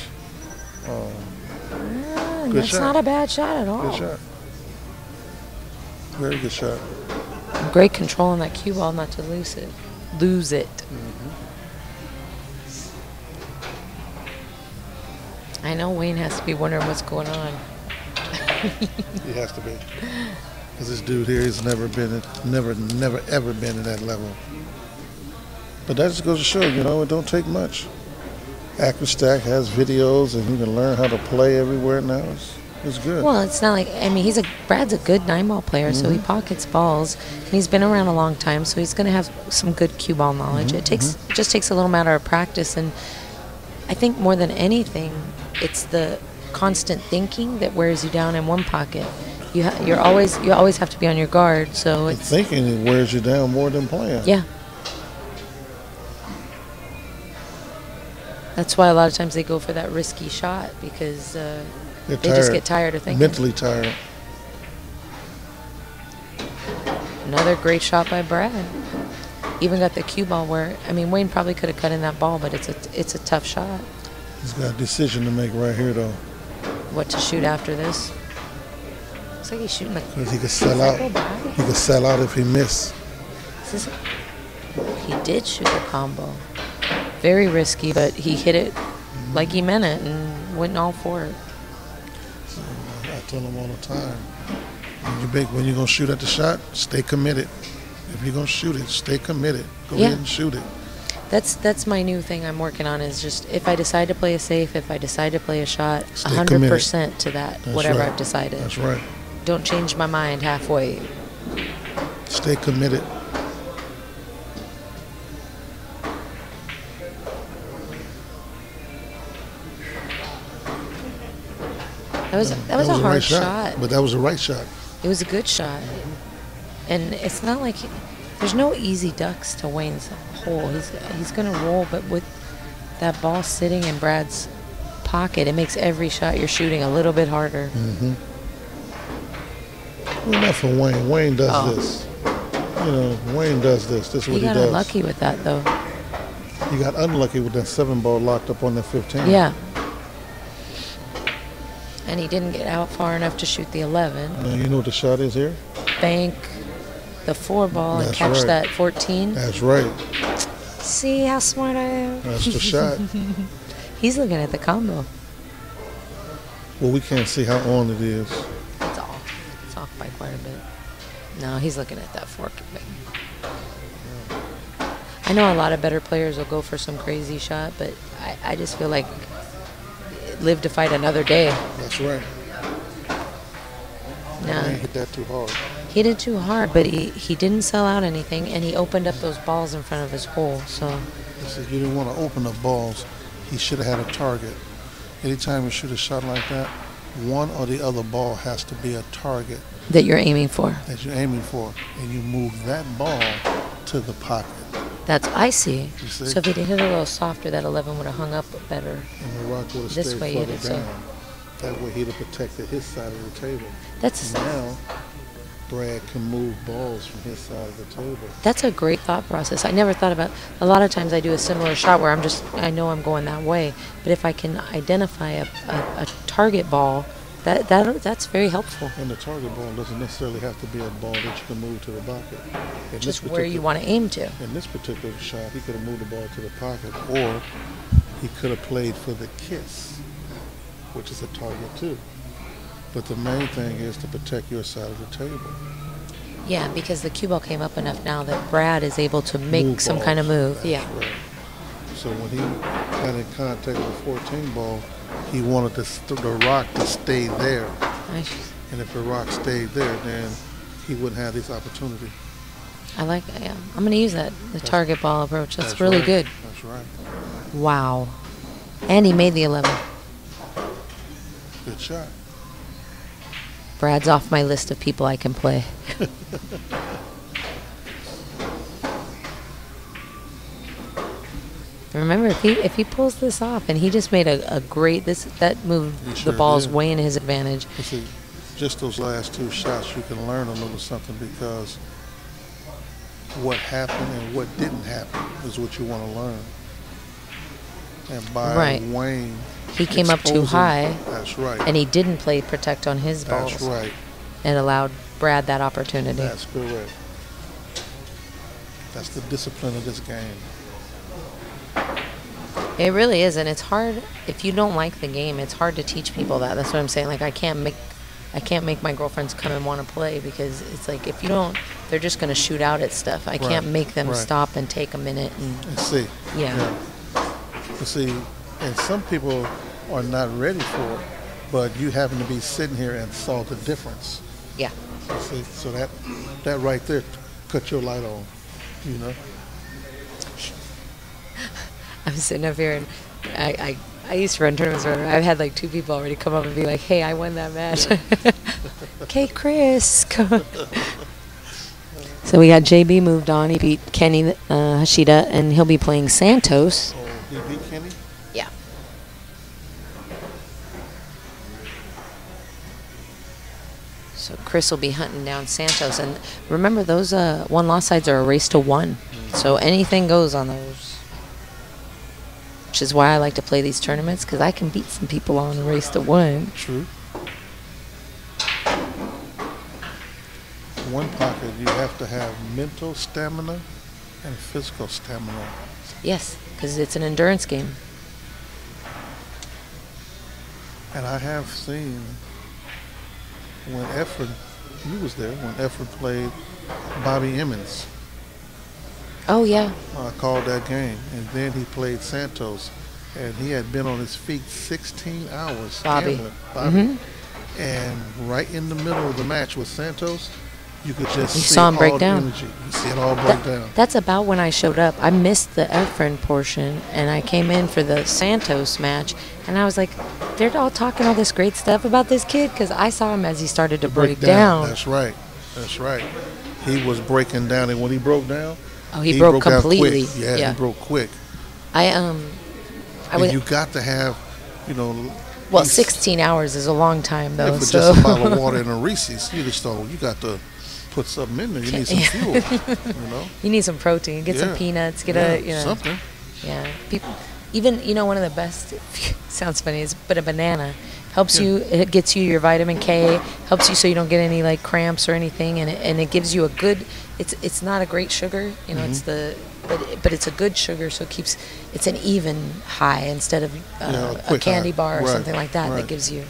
S3: Oh,
S2: Ah,
S3: Good
S2: that's
S3: shot.
S2: not a bad shot at all.
S3: good shot. Very good shot.
S2: Great control on that cue ball not to lose it. Lose it. I know Wayne has to be wondering what's going on.
S3: He has to be. <laughs> Because this dude here has never been, at, never, never, ever been at that level. But that just goes to show, you know, it don't take much. Accu-Stats has videos, and you can learn how to play everywhere now. It's, it's good.
S2: Well, it's not like I mean he's a Brad's a good nine ball player, so he mm-hmm. pockets balls, and he's been around a long time, so he's going to have some good cue ball knowledge. Mm-hmm, it takes mm-hmm. it just takes a little matter of practice, and I think more than anything, it's the constant thinking that wears you down in one pocket. You ha- you're always you always have to be on your guard, so it's
S3: thinking it wears you down more than playing.
S2: yeah. That's why a lot of times they go for that risky shot because uh,
S3: They're
S2: just get tired of thinking.
S3: Mentally tired.
S2: Another great shot by Brad. Even got the cue ball where I mean Wayne probably could have cut in that ball, but it's a it's a tough shot.
S3: He's got a decision to make right here, though.
S2: What to shoot after this? Looks like he's shooting like
S3: Because he could sell out. He could sell out if he missed.
S2: He did shoot a combo. Very risky, but he hit it like he meant it and went all for it.
S3: I tell him all the time. When you big, when you're gonna shoot at the shot, stay committed. If you're gonna shoot it, stay committed. Go
S2: Yeah.
S3: ahead and shoot it.
S2: That's that's my new thing I'm working on is just if I decide to play a safe, if I decide to play a shot,
S3: Stay
S2: hundred
S3: committed.
S2: percent to that,
S3: That's
S2: whatever
S3: right.
S2: I've decided.
S3: That's right.
S2: Don't change my mind halfway.
S3: Stay committed.
S2: That was that was a
S3: the
S2: hard
S3: right
S2: shot.
S3: But that was the right shot.
S2: It was a good shot. And it's not like there's no easy ducks to Wayne's hole. He's he's gonna roll, but with that ball sitting in Brad's pocket, it makes every shot you're shooting a little bit harder. Mm-hmm.
S3: Well, not for Wayne. Wayne does
S2: Oh.
S3: this. you know, Wayne does this. This is
S2: He
S3: what he,
S2: got
S3: does.
S2: unlucky with that though.
S3: He got unlucky with that seven ball locked up on the 15.
S2: Yeah. And he didn't get out far enough to shoot the 11.
S3: Now, you know what the shot is here?
S2: Bank the four ball and catch
S3: right.
S2: that 14.
S3: That's right.
S2: See how smart I am?
S3: That's the <laughs> shot.
S2: He's looking at the combo.
S3: Well, we can't see how on it is.
S2: Quite a bit. No, he's looking at that fork. I know a lot of better players will go for some crazy shot, but I, I just feel like live to fight another day.
S3: That's right.
S2: No,
S3: hit that too hard.
S2: he did too hard, but he, he didn't sell out anything, and he opened up those balls in front of his hole. So
S3: He said you didn't want to open up balls. He should have had a target. Anytime you shoot a shot like that, one or the other ball has to be a target
S2: that you're aiming for.
S3: that you're aiming for, and you move that ball to the pocket.
S2: That's I see.
S3: See?
S2: So if he'd hit it a little softer, that 11 would have hung up better.
S3: And the rock would have
S2: This way it is,
S3: That way he'd have protected his side of the table.
S2: That's
S3: Now, Brad can move balls from his side of the table.
S2: That's a great thought process. I never thought about. A lot of times I do a similar shot where I'm just I know I'm going that way, but if I can identify a, a, a target ball, that that that's very helpful.
S3: And the target ball doesn't necessarily have to be a ball that you can move to the pocket. In
S2: Just where you want to aim to.
S3: In this particular shot, he could have moved the ball to the pocket, or he could have played for the kiss, which is a target too. But the main thing is to protect your side of the table.
S2: Yeah, because the cue ball came up enough now that Brad is able to make
S3: Move
S2: some kind of move.
S3: That's
S2: Yeah.
S3: right. So when he got in contact with the 14 ball, he wanted the, the rock to stay there. And if the rock stayed there, then he wouldn't have this opportunity.
S2: I like that. Yeah, I'm gonna use that the target ball approach. That's,
S3: That's
S2: really
S3: right.
S2: good.
S3: That's right.
S2: Wow. And he made the 11.
S3: Good shot.
S2: Brad's off my list of people I can play. <laughs> Remember, if he if he pulls this off, and he just made a, a great this that moved
S3: He
S2: the balls
S3: did.
S2: way in his advantage.
S3: See, just those last two shots, you can learn a little something because what happened and what didn't happen is what you want to learn. And by
S2: Right.
S3: Wayne,
S2: He came up too high,
S3: That's right.
S2: and he didn't play protect on his balls,
S3: That's right.
S2: and allowed Brad that opportunity.
S3: That's correct. That's the discipline of this game.
S2: It really is, and it's hard if you don't like the game. It's hard to teach people that. That's what I'm saying. Like I can't make, I can't make my girlfriends come and want to play because it's like if you don't, they're just gonna shoot out at stuff. I can't make them
S3: right.
S2: stop and take a minute and
S3: And see.
S2: yeah.
S3: You see, and some people are not ready for it, but you happen to be sitting here and saw the difference.
S2: yeah.
S3: You see, so that that right there cut your light on. You know. <laughs>
S2: I'm sitting up here and I, I, I used to run tournaments where I've had like two people already come up and be like, "Hey, I won that match." <laughs> okay, Chris. come." <laughs> so we got JB moved on. He beat Kenny uh, Hashida, and he'll be playing Santos.
S3: Oh, he beat Kenny.
S2: Yeah. So Chris will be hunting down Santos, and remember those uh, one loss sides are a race to one, so anything goes on those. Which is why I like to play these tournaments because I can beat some people on a race to one.
S3: True. One pocket, you have to have mental stamina and physical stamina.
S2: Yes, because it's an endurance game.
S3: And I have seen when Efren, you was there, when Efren played Bobby Emmons.
S2: Oh yeah,
S3: I called that game. And then he played Santos. And he had been on his feet 16 hours.
S2: Bobby.
S3: Bobby. Mm-hmm. And right in the middle of the match with Santos, you could just
S2: You
S3: see
S2: saw him break
S3: all the
S2: down.
S3: energy. You see it all break
S2: That-
S3: down.
S2: That's about when I showed up. I missed the Efren portion, and I came in for the Santos match, and I was like, they're all talking all this great stuff about this kid because I saw him as he started to break, down.
S3: That's right. That's right. He was breaking down, and when he broke down,
S2: Oh, he, broke,
S3: down
S2: completely.
S3: quick. Yeah,
S2: yeah.
S3: he broke quick.
S2: I um, I
S3: and
S2: was
S3: you got to have, you know,
S2: well,
S3: least-
S2: 16 hours is a long time though.
S3: for
S2: so
S3: just a bottle of <laughs> water and a Reese's, you just don't. You got to put something in there. You need some fuel. <laughs> you know.
S2: You need some protein. Get some peanuts. Get
S3: Yeah,
S2: a you know
S3: something.
S2: Yeah, people, even you know one of the best. <laughs> sounds funny is, but a banana helps
S3: Yeah.
S2: you. It gets you your vitamin K. Helps you so you don't get any like cramps or anything, and it, and it gives you a good. It's it's not a great sugar, you know. It's
S3: Mm-hmm.
S2: the but it, but it's a good sugar, so it keeps it's an even high instead of uh,
S3: Yeah, a
S2: a candy
S3: high.
S2: bar or
S3: Right,
S2: something like that
S3: right.
S2: that gives you.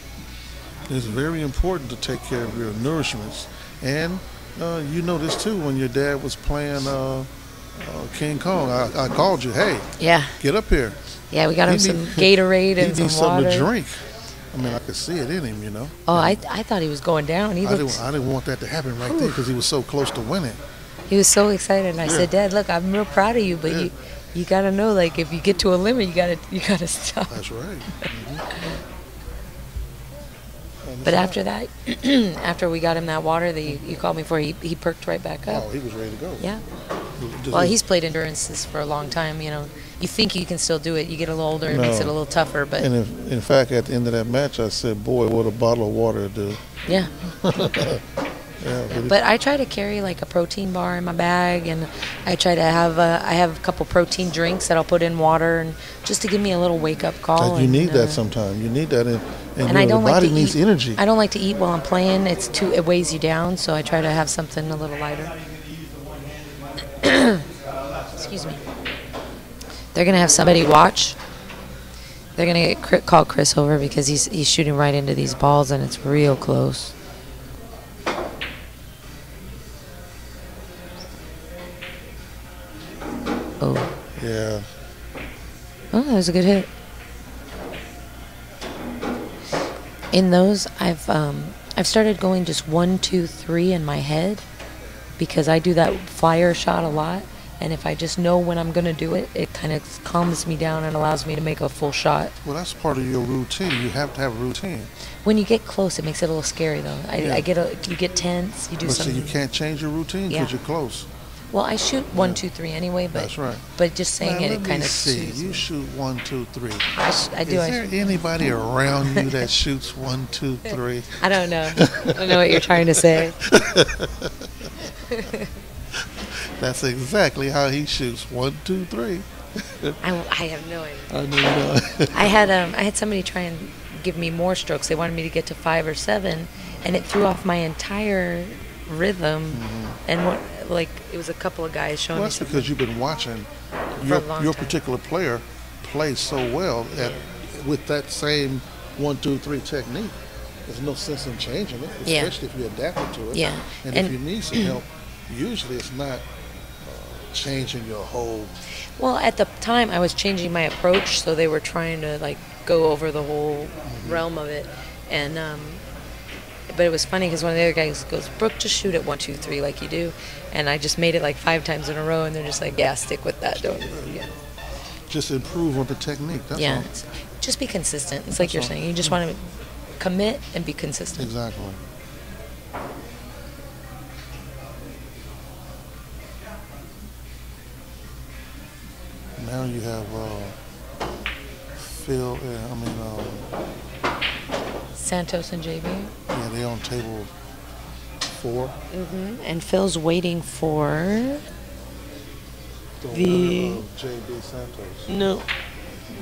S3: It's very important to take care of your nourishments. And uh, you know this too when your dad was playing uh, uh, King Kong. I, I called you, hey,
S2: Yeah,
S3: get up here.
S2: yeah. We got him
S3: He
S2: some
S3: need- <laughs>
S2: Gatorade and some water.
S3: He needs something to drink. I mean, I could see it in him, you know.
S2: Oh, I I thought he was going down. He
S3: I
S2: looked.
S3: didn't, I didn't want that to happen right there because he was so close to winning.
S2: He was so excited. And I
S3: Yeah.
S2: said, Dad, look, I'm real proud of you, but
S3: Yeah.
S2: you you gotta know, like, if you get to a limit, you gotta you gotta stop.
S3: That's right. Mhm.
S2: But after that, <clears throat> after we got him that water that you, you called me for, he, he perked right back up.
S3: Oh, he was ready to go.
S2: Yeah. Well, he's played endurances for a long time. You know, you think you can still do it. You get a little older, it makes it a little tougher. But
S3: And if, in fact, at the end of that match, I said, "Boy, what a bottle of water do."
S2: yeah. <laughs>
S3: Yeah, but
S2: I try to carry like a protein bar in my bag, and I try to have uh, I have a couple protein drinks that I'll put in water, and just to give me a little wake up call.
S3: you
S2: and,
S3: need
S2: uh,
S3: that sometimes. You need that, in, and,
S2: and I don't
S3: the
S2: like
S3: body
S2: to
S3: needs
S2: eat.
S3: energy.
S2: I don't like to eat while I'm playing. It's too it weighs you down, so I try to have something a little lighter. <coughs> Excuse me. They're gonna have somebody watch. They're gonna get Chri- call Chris over because he's he's shooting right into these balls and it's real close. Oh,
S3: Yeah,
S2: oh, that was a good hit. In those, I've um, I've started going just one, two, three in my head because I do that flyer shot a lot, and if I just know when I'm gonna do it, it kind of calms me down and allows me to make a full shot.
S3: well, that's part of your routine. You have to have a routine.
S2: When you get close, it makes it a little scary though. I,
S3: Yeah.
S2: I get a, you get tense. You do
S3: But
S2: something.
S3: you can't change your routine
S2: Yeah.
S3: because you're close.
S2: Well, I shoot one, two, three anyway, but
S3: That's right.
S2: but just saying
S3: Now,
S2: it, it kind of
S3: see. You
S2: me.
S3: shoot one, two, three.
S2: I, sh- I do.
S3: Is
S2: I,
S3: there
S2: sh-
S3: anybody <laughs> around you that shoots one, two, three? <laughs>
S2: I don't know. I don't know what you're trying to say. <laughs>
S3: That's exactly how he shoots. One, two, three.
S2: I, I have no idea.
S3: I.
S2: I had um I had somebody try and give me more strokes. They wanted me to get to five or seven, and it threw off my entire rhythm. And what like it was a couple of guys showing
S3: Mm-hmm. Well,
S2: me
S3: that's because you've been watching your, your
S2: time.
S3: particular player play so well at, with that same one, two, three technique. There's no sense in changing it,
S2: Yeah.
S3: especially if you adapt to it.
S2: Yeah.
S3: And,
S2: And-
S3: if you need some <clears throat> help, usually it's not changing your whole.
S2: Well, at the time, I was changing my approach, so they were trying to like go over the whole realm of it, and um, but it was funny because one of the other guys goes, "Brook, just shoot it one, two, three, like you do," and I just made it like five times in a row, and they're just like, "Yeah, stick with that." Don't, yeah,
S3: Just improve on the technique. That's
S2: yeah.
S3: all.
S2: Just be consistent. It's like
S3: That's
S2: you're
S3: all.
S2: saying. You just want to commit and be consistent.
S3: Exactly. Now you have uh, Phil. Uh, I mean, um,
S2: Santos and JB,
S3: yeah, they're on table four. Mm-hmm.
S2: and Phil's waiting for
S3: The
S2: The-
S3: winner JB Santos.
S2: no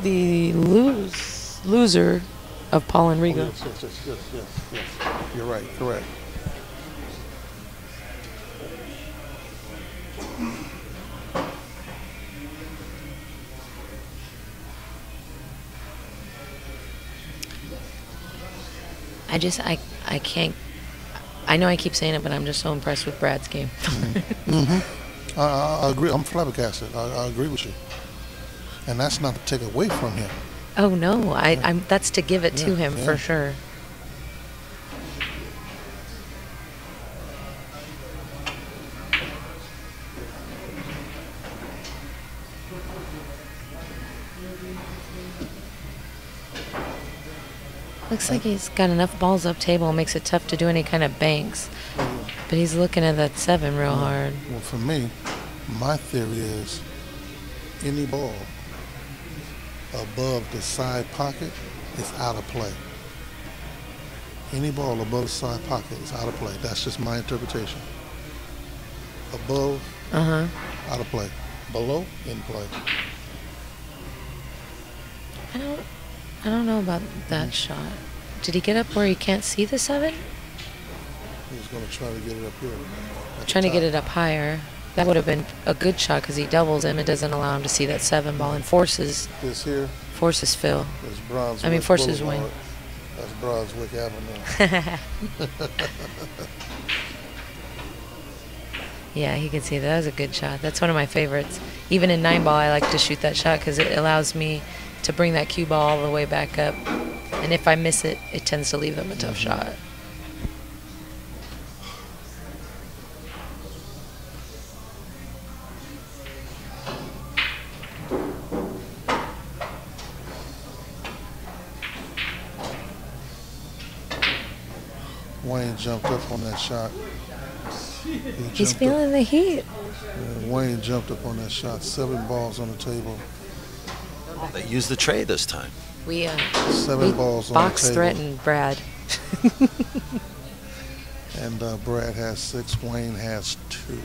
S2: the lose loser of Paul and
S3: Oh, yes, yes, yes, yes, yes, yes. You're right. Correct.
S2: I just I I can't. I know I keep saying it, but I'm just so impressed with Brad's game. Mm-hmm. Mm-hmm.
S3: I, I, I agree. I'm flabbergasted. I, I agree with you. And that's not to take away from him.
S2: oh no, I I'm that's to give it to him
S3: yeah.
S2: for sure. Looks like he's got enough balls up table, makes it tough to do any kind of banks. But he's looking at that seven real hard.
S3: Well, for me, my theory is any ball above the side pocket is out of play. Any ball above the side pocket is out of play. That's just my interpretation. above,
S2: Uh huh.
S3: out of play. Below, in play.
S2: I don't. I don't know about that shot. Did he get up where he can't see the seven?
S3: He's going to try to get it up here.
S2: Trying to get it up higher. That would have been a good shot because he doubles him. It doesn't allow him to see that seven ball and forces
S3: This here
S2: forces Phil.
S3: is Brunswick
S2: I mean, forces
S3: Boulevard.
S2: Wayne.
S3: That's Brunswick Avenue. <laughs> <laughs>
S2: Yeah, he can see that. That was a good shot. That's one of my favorites. Even in nine ball, I like to shoot that shot because it allows me to bring that cue ball all the way back up. And if I miss it, it tends to leave them a tough shot.
S3: Wayne jumped up on that shot. He
S2: He's
S3: jumped up-
S2: feeling the heat.
S3: yeah, Wayne jumped up on that shot. Seven balls on the table.
S1: They used the tray this time.
S2: We uh,
S3: Seven
S2: we
S3: balls on
S2: box
S3: the table.
S2: threatened Brad. <laughs>
S3: And uh, Brad has six. Wayne has two.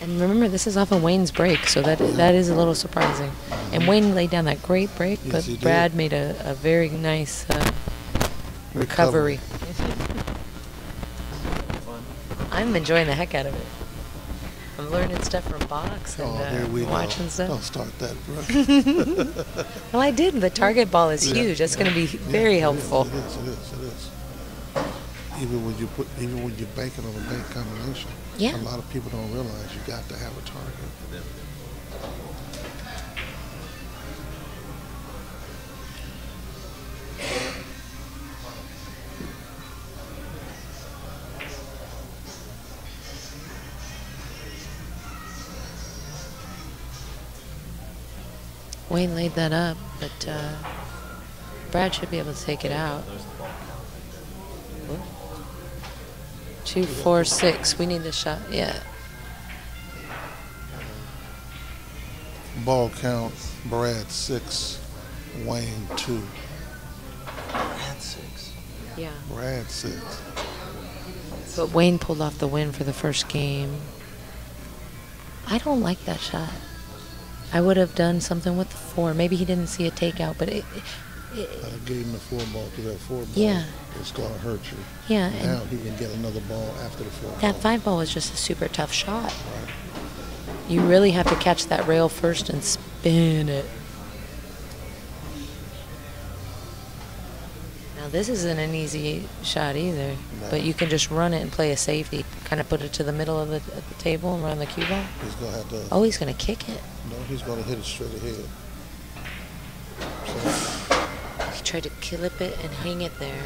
S2: And remember, this is off of Wayne's break, so that that is a little surprising. And Wayne laid down that great break,
S3: Yes,
S2: but
S3: he did.
S2: Brad made a, a very nice uh, recovery. I'm enjoying the heck out of it. I'm learning stuff from box and
S3: Oh,
S2: uh,
S3: here we
S2: watching
S3: go.
S2: stuff.
S3: Don't start that, bro. <laughs> <laughs>
S2: Well, I did. The target ball is
S3: Yeah,
S2: huge. That's going to be
S3: Yeah,
S2: very helpful.
S3: It is. It is. It is. Even when you put, even when you're banking on a bank combination,
S2: Yeah.
S3: a lot of people don't realize you got to have a target.
S2: Wayne laid that up, but uh, Brad should be able to take it out. Two, four, six. We need the shot. Yeah.
S3: Ball count: Brad six, Wayne two.
S1: Brad six.
S2: Yeah.
S3: Brad six.
S2: But Wayne pulled off the win for the first game. I don't like that shot. I would have done something with the four. Maybe he didn't see a takeout, but it, it,
S3: I gave him the four ball to that four ball.
S2: Yeah.
S3: It's gonna hurt you.
S2: yeah,
S3: Now
S2: and
S3: he can get another ball after the four.
S2: that
S3: ball.
S2: five ball was just a super tough shot.
S3: Right.
S2: You really have to catch that rail first and spin it. This isn't an easy shot either,
S3: No.
S2: but you can just run it and play a safety. Kind of put it to the middle of the, of the table and run the cue ball.
S3: He's gonna have to.
S2: Oh, he's gonna kick it.
S3: No, he's gonna hit it straight ahead. So
S2: He tried to clip it and hang it there.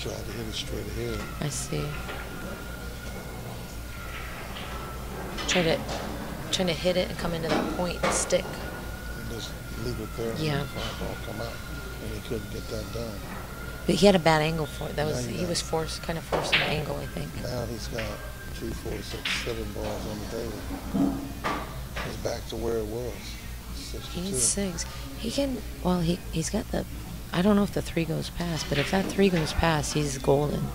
S3: Tried to hit it straight ahead.
S2: I see. Try to, trying to hit it and come into that point and stick.
S3: and just leave it there. and
S2: Yeah.
S3: the ball come out, and he couldn't get that done.
S2: But he had a bad angle for it. That was
S3: he
S2: he was forced, kind of forcing the angle, I think.
S3: Now he's got two, four, six, seven balls on the table. It's back to where it was. Six to
S2: He six. He can. Well, he he's got the. I don't know if the three goes past, but if that three goes past, he's golden.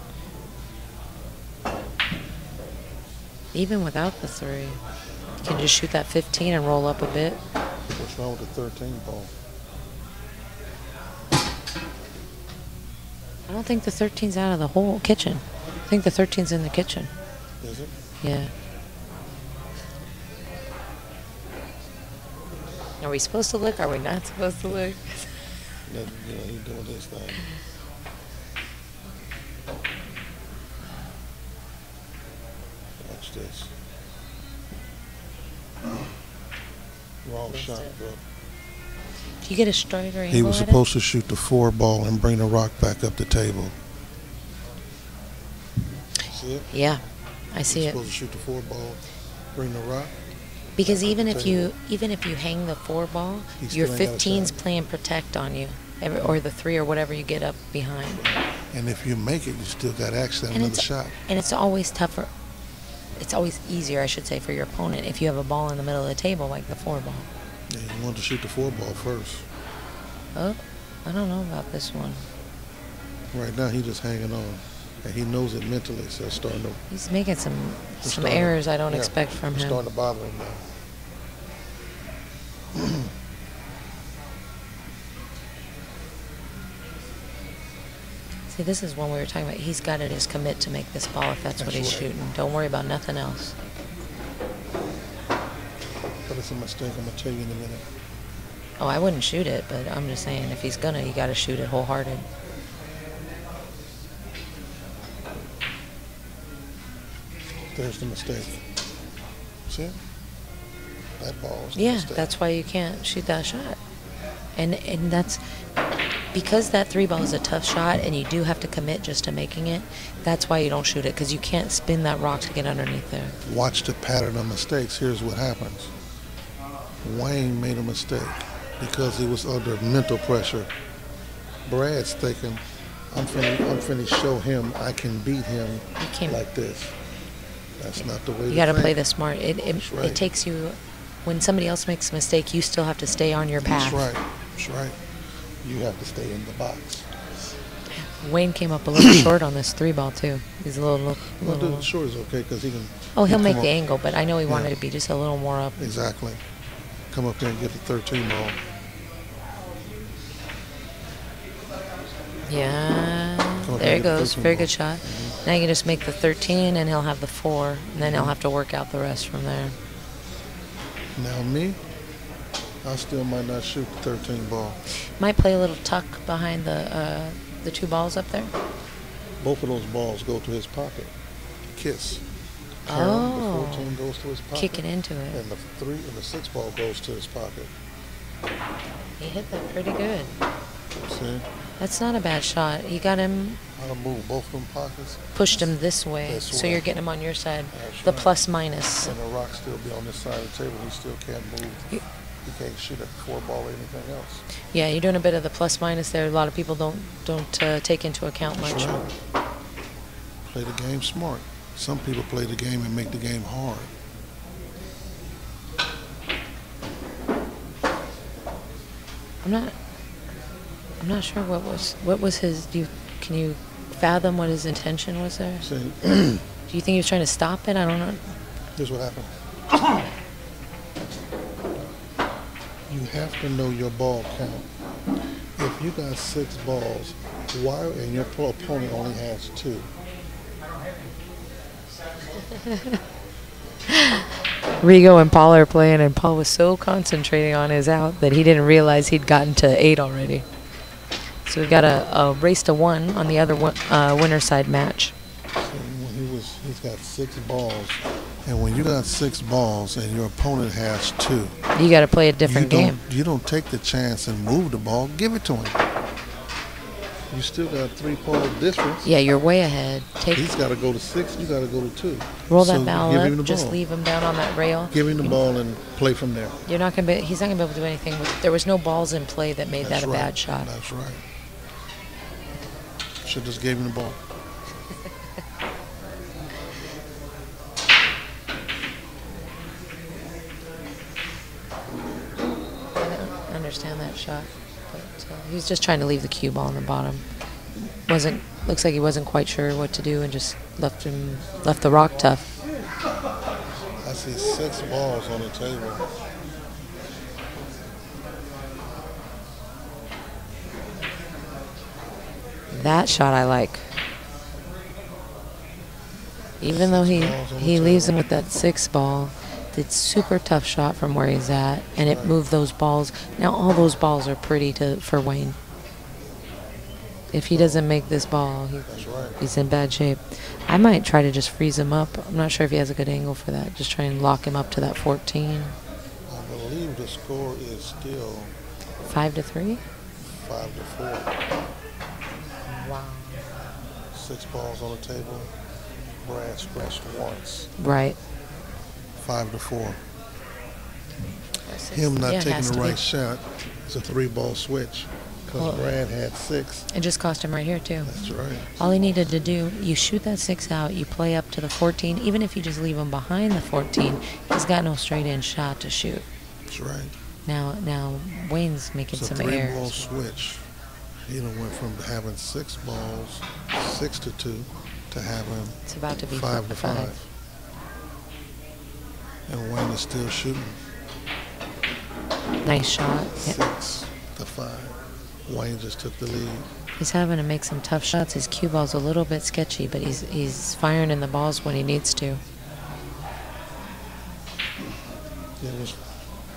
S2: Even without the three, you can just shoot that 15 and roll up a bit.
S3: What's wrong with the 13 ball?
S2: I don't think the 13's out of the whole kitchen. I think the 13's in the kitchen.
S3: Is it?
S2: Yeah. Are we supposed to look? Are we not supposed to look?
S3: That, you know, he's doing this thing. Watch this. Wrong shot, bro.
S2: Do you get a angle
S3: He was supposed to shoot the four ball and bring the rock back up the table. See it?
S2: Yeah, I see
S3: He's
S2: it.
S3: supposed to shoot the four ball, bring the rock.
S2: Because even if you even if you hang the four ball, your
S3: still ain't got a
S2: 15's
S3: shot.
S2: playing protect on you, every, or the three or whatever you get up behind.
S3: And if you make it, you still got access to another shot.
S2: and it's always tougher. It's always easier, I should say, for your opponent if you have a ball in the middle of the table like the four ball.
S3: Yeah, you want to shoot the four ball first.
S2: Oh, I don't know about this one.
S3: Right now, he's just hanging on. and he knows it mentally. So it's starting to
S2: He's making some some
S3: starting to-
S2: errors I don't
S3: yeah,
S2: expect from
S3: it's
S2: him.
S3: starting to bother him now. <clears throat>
S2: See, this is one we were talking about. He's got to just commit to make this ball if that's, what he's
S3: right.
S2: shooting. Don't worry about nothing else.
S3: But it's a mistake. I'm gonna tell you in a minute.
S2: Oh, I wouldn't shoot it, but I'm just saying if he's gonna, you got to shoot it wholehearted.
S3: There's the mistake. See? That ball's
S2: Yeah,
S3: mistake.
S2: that's why you can't shoot that shot. And and that's because that three ball is a tough shot, and you do have to commit just to making it. That's why you don't shoot it because you can't spin that rock to get underneath there.
S3: Watch the pattern of mistakes. Here's what happens. Wayne made a mistake because he was under mental pressure. Brad's thinking, I'm finna, I'm finna show him I can beat him like this. That's not the way
S2: You
S3: to
S2: got to play this smart. It it,
S3: right.
S2: it takes you. When somebody else makes a mistake, you still have to stay on your path.
S3: That's right. That's right. You have to stay in the box.
S2: Wayne came up a little <coughs> short on this three ball too. He's a little, little.
S3: Well, sure is okay because he can.
S2: oh, he'll
S3: he
S2: make the
S3: up-
S2: angle, but I know he wanted
S3: Yeah.
S2: to be just a little more up.
S3: Exactly. Come up there and get the 13 ball.
S2: Yeah, there he
S3: the
S2: goes. Very
S3: ball.
S2: good shot. Now you can just make the 13, and he'll have the four, and then
S3: Mm-hmm.
S2: he'll have to work out the rest from there.
S3: Now me, I still might not shoot the 13 ball.
S2: Might play a little tuck behind the uh, the two balls up there.
S3: Both of those balls go to his pocket. Kiss.
S2: Oh.
S3: The 14 goes to his pocket.
S2: Kick it into it.
S3: And the three and the six ball goes to his pocket.
S2: He hit that pretty good.
S3: See?
S2: That's not a bad shot. He got him,
S3: How to move both of them pockets
S2: pushed him this way,
S3: This
S2: so
S3: way.
S2: you're getting him on your side.
S3: That's
S2: The
S3: right.
S2: plus minus.
S3: and the rock still be on this side of the table. He still can't move.
S2: You-
S3: He can't shoot a four ball or anything else.
S2: Yeah, you're doing a bit of the plus minus there. A lot of people don't don't uh, take into account much.
S3: That's right. Play the game smart. Some people play the game and make the game hard.
S2: I'm not. I'm not sure what was what was his. Do you can you fathom what his intention was there?
S3: See, <clears throat>
S2: Do you think he was trying to stop it? I don't know.
S3: here's what happened. You have to know your ball count. If you got six balls, why and your opponent only has two? <laughs>
S2: Rigo and Paul are playing, and Paul was so concentrating on his out that he didn't realize he'd gotten to eight already. So we've got a, a race to one on the other one, uh, winner side match.
S3: So he was, he's got six balls, and when you got six balls and your opponent has two,
S2: You got to play a different
S3: you
S2: game.
S3: Don't, you don't take the chance and move the ball. Give it to him. You still got three ball difference.
S2: Yeah, you're way ahead. Take
S3: He's got to go to six. You got to go to two.
S2: roll
S3: So
S2: that ball
S3: give him the
S2: up. Just
S3: ball.
S2: leave him down on that rail.
S3: Give him the ball and play from there.
S2: You're not gonna be. He's not gonna be able to do anything. With, there was no balls in play that made
S3: That's
S2: that a
S3: right.
S2: bad shot.
S3: That's right. Should just gave him the ball. <laughs>
S2: I don't understand that shot, he was just trying to leave the cue ball on the bottom. wasn't looks like he wasn't quite sure what to do and just left him left the rock tough.
S3: I see six balls on the table.
S2: That shot I like. Even though he
S3: balls on the
S2: he leaves him with that six ball, did super tough shot from where he's at, and it moved those balls. Now all those balls are pretty to for Wayne. If he doesn't make this ball, he, he's in bad shape. I might try to just freeze him up. I'm not sure if he has a good angle for that. Just try and lock him up to that 14.
S3: I believe the score is still
S2: Five to three.
S3: five to four.
S2: Wow.
S3: Six balls on the table. Brad scratched once.
S2: Right.
S3: Five to four. Him not
S2: Yeah,
S3: taking the
S2: be.
S3: right shot is a three ball switch. Because
S2: Well-
S3: Brad had six.
S2: It just cost him right here too.
S3: That's right.
S2: All he needed to do, you shoot that six out, you play up to the 14. Even if you just leave him behind the 14, he's got no straight in shot to shoot.
S3: That's right.
S2: Now, now Wayne's making
S3: It's a
S2: some
S3: three
S2: errors.
S3: ball switch. He done went from having six balls, six to two, to have him
S2: It's about to be
S3: five to
S2: five.
S3: five. And Wayne is still shooting
S2: Nice shot. Yeah.
S3: six to five. Wayne just took the lead.
S2: He's having to make some tough shots. His cue ball's a little bit sketchy, but he's he's firing in the balls when he needs to.
S3: There was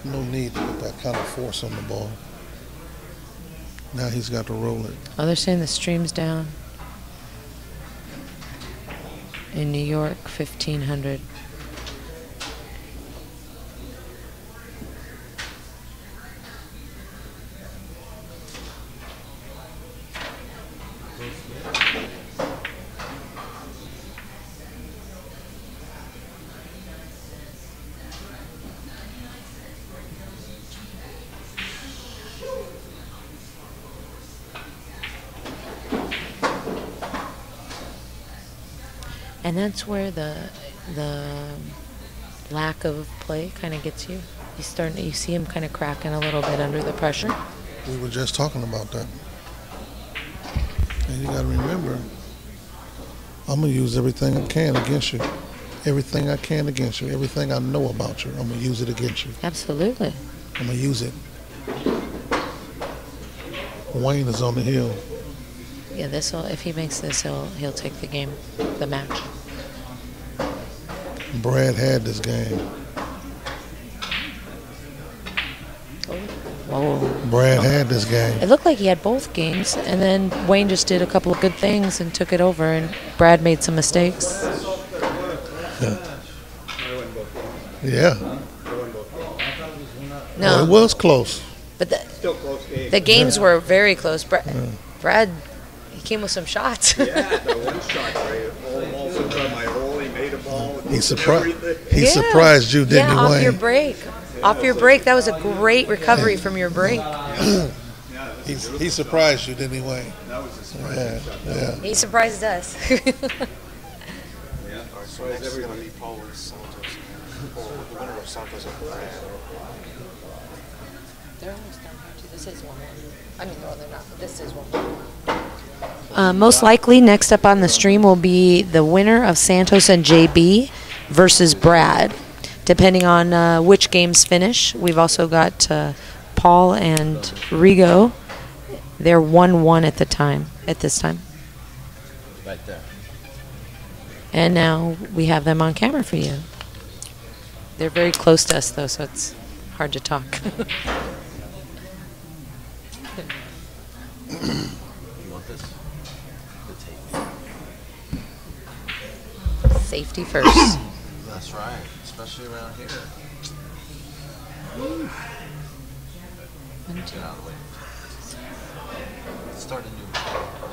S3: no need to put that kind of force on the ball. Now he's got to roll it.
S2: Oh, they're saying the stream's down. In New York, 1500. And that's where the the lack of play kind of gets you. You starting you see him kind of cracking a little bit under the pressure.
S3: We were just talking about that. And you got to remember, I'm going to use everything I can against you. Everything I can against you. Everything I know about you, I'm going to use it against you.
S2: Absolutely.
S3: I'm going to use it. Wayne is on the hill.
S2: Yeah, this will if he makes this he'll he'll take the game, the match.
S3: Brad had this game.
S2: Whoa.
S3: Brad had this game.
S2: It looked like he had both games, and then Wayne just did a couple of good things and took it over, and Brad made some mistakes.
S3: Yeah. yeah.
S2: No,
S3: Well, it was close.
S2: but the, the games were very close. Brad, Brad, he came with some shots.
S8: Yeah, the <laughs> one shot, right? Almost in front of my hole, he made a ball.
S3: He surprised. He
S2: Yeah.
S3: surprised you, didn't
S2: yeah,
S3: he,
S2: off
S3: Wayne?
S2: your break. Off your break. That was a great recovery from your break. <clears throat>
S3: He, he surprised you, didn't he, Wayne?
S8: That was a.
S3: Yeah, yeah.
S2: He surprised us. <laughs>
S9: So next is going to Paul with Santos. Or the winner of Santos and Brad.
S2: They're almost done here too. This is one I mean, no, they're not. This is one Uh, most likely, next up on the stream will be the winner of Santos and JB versus Brad, depending on uh, which games finish. We've also got uh, Paul and Rigo. They're one-one at the time. At this time,
S1: Right there.
S2: and now we have them on camera for you. They're very close to us, though, so it's hard to talk. <laughs>
S1: You want this? The tape.
S2: Safety first.
S1: That's right. Especially around here. Get out of the way. Start a new.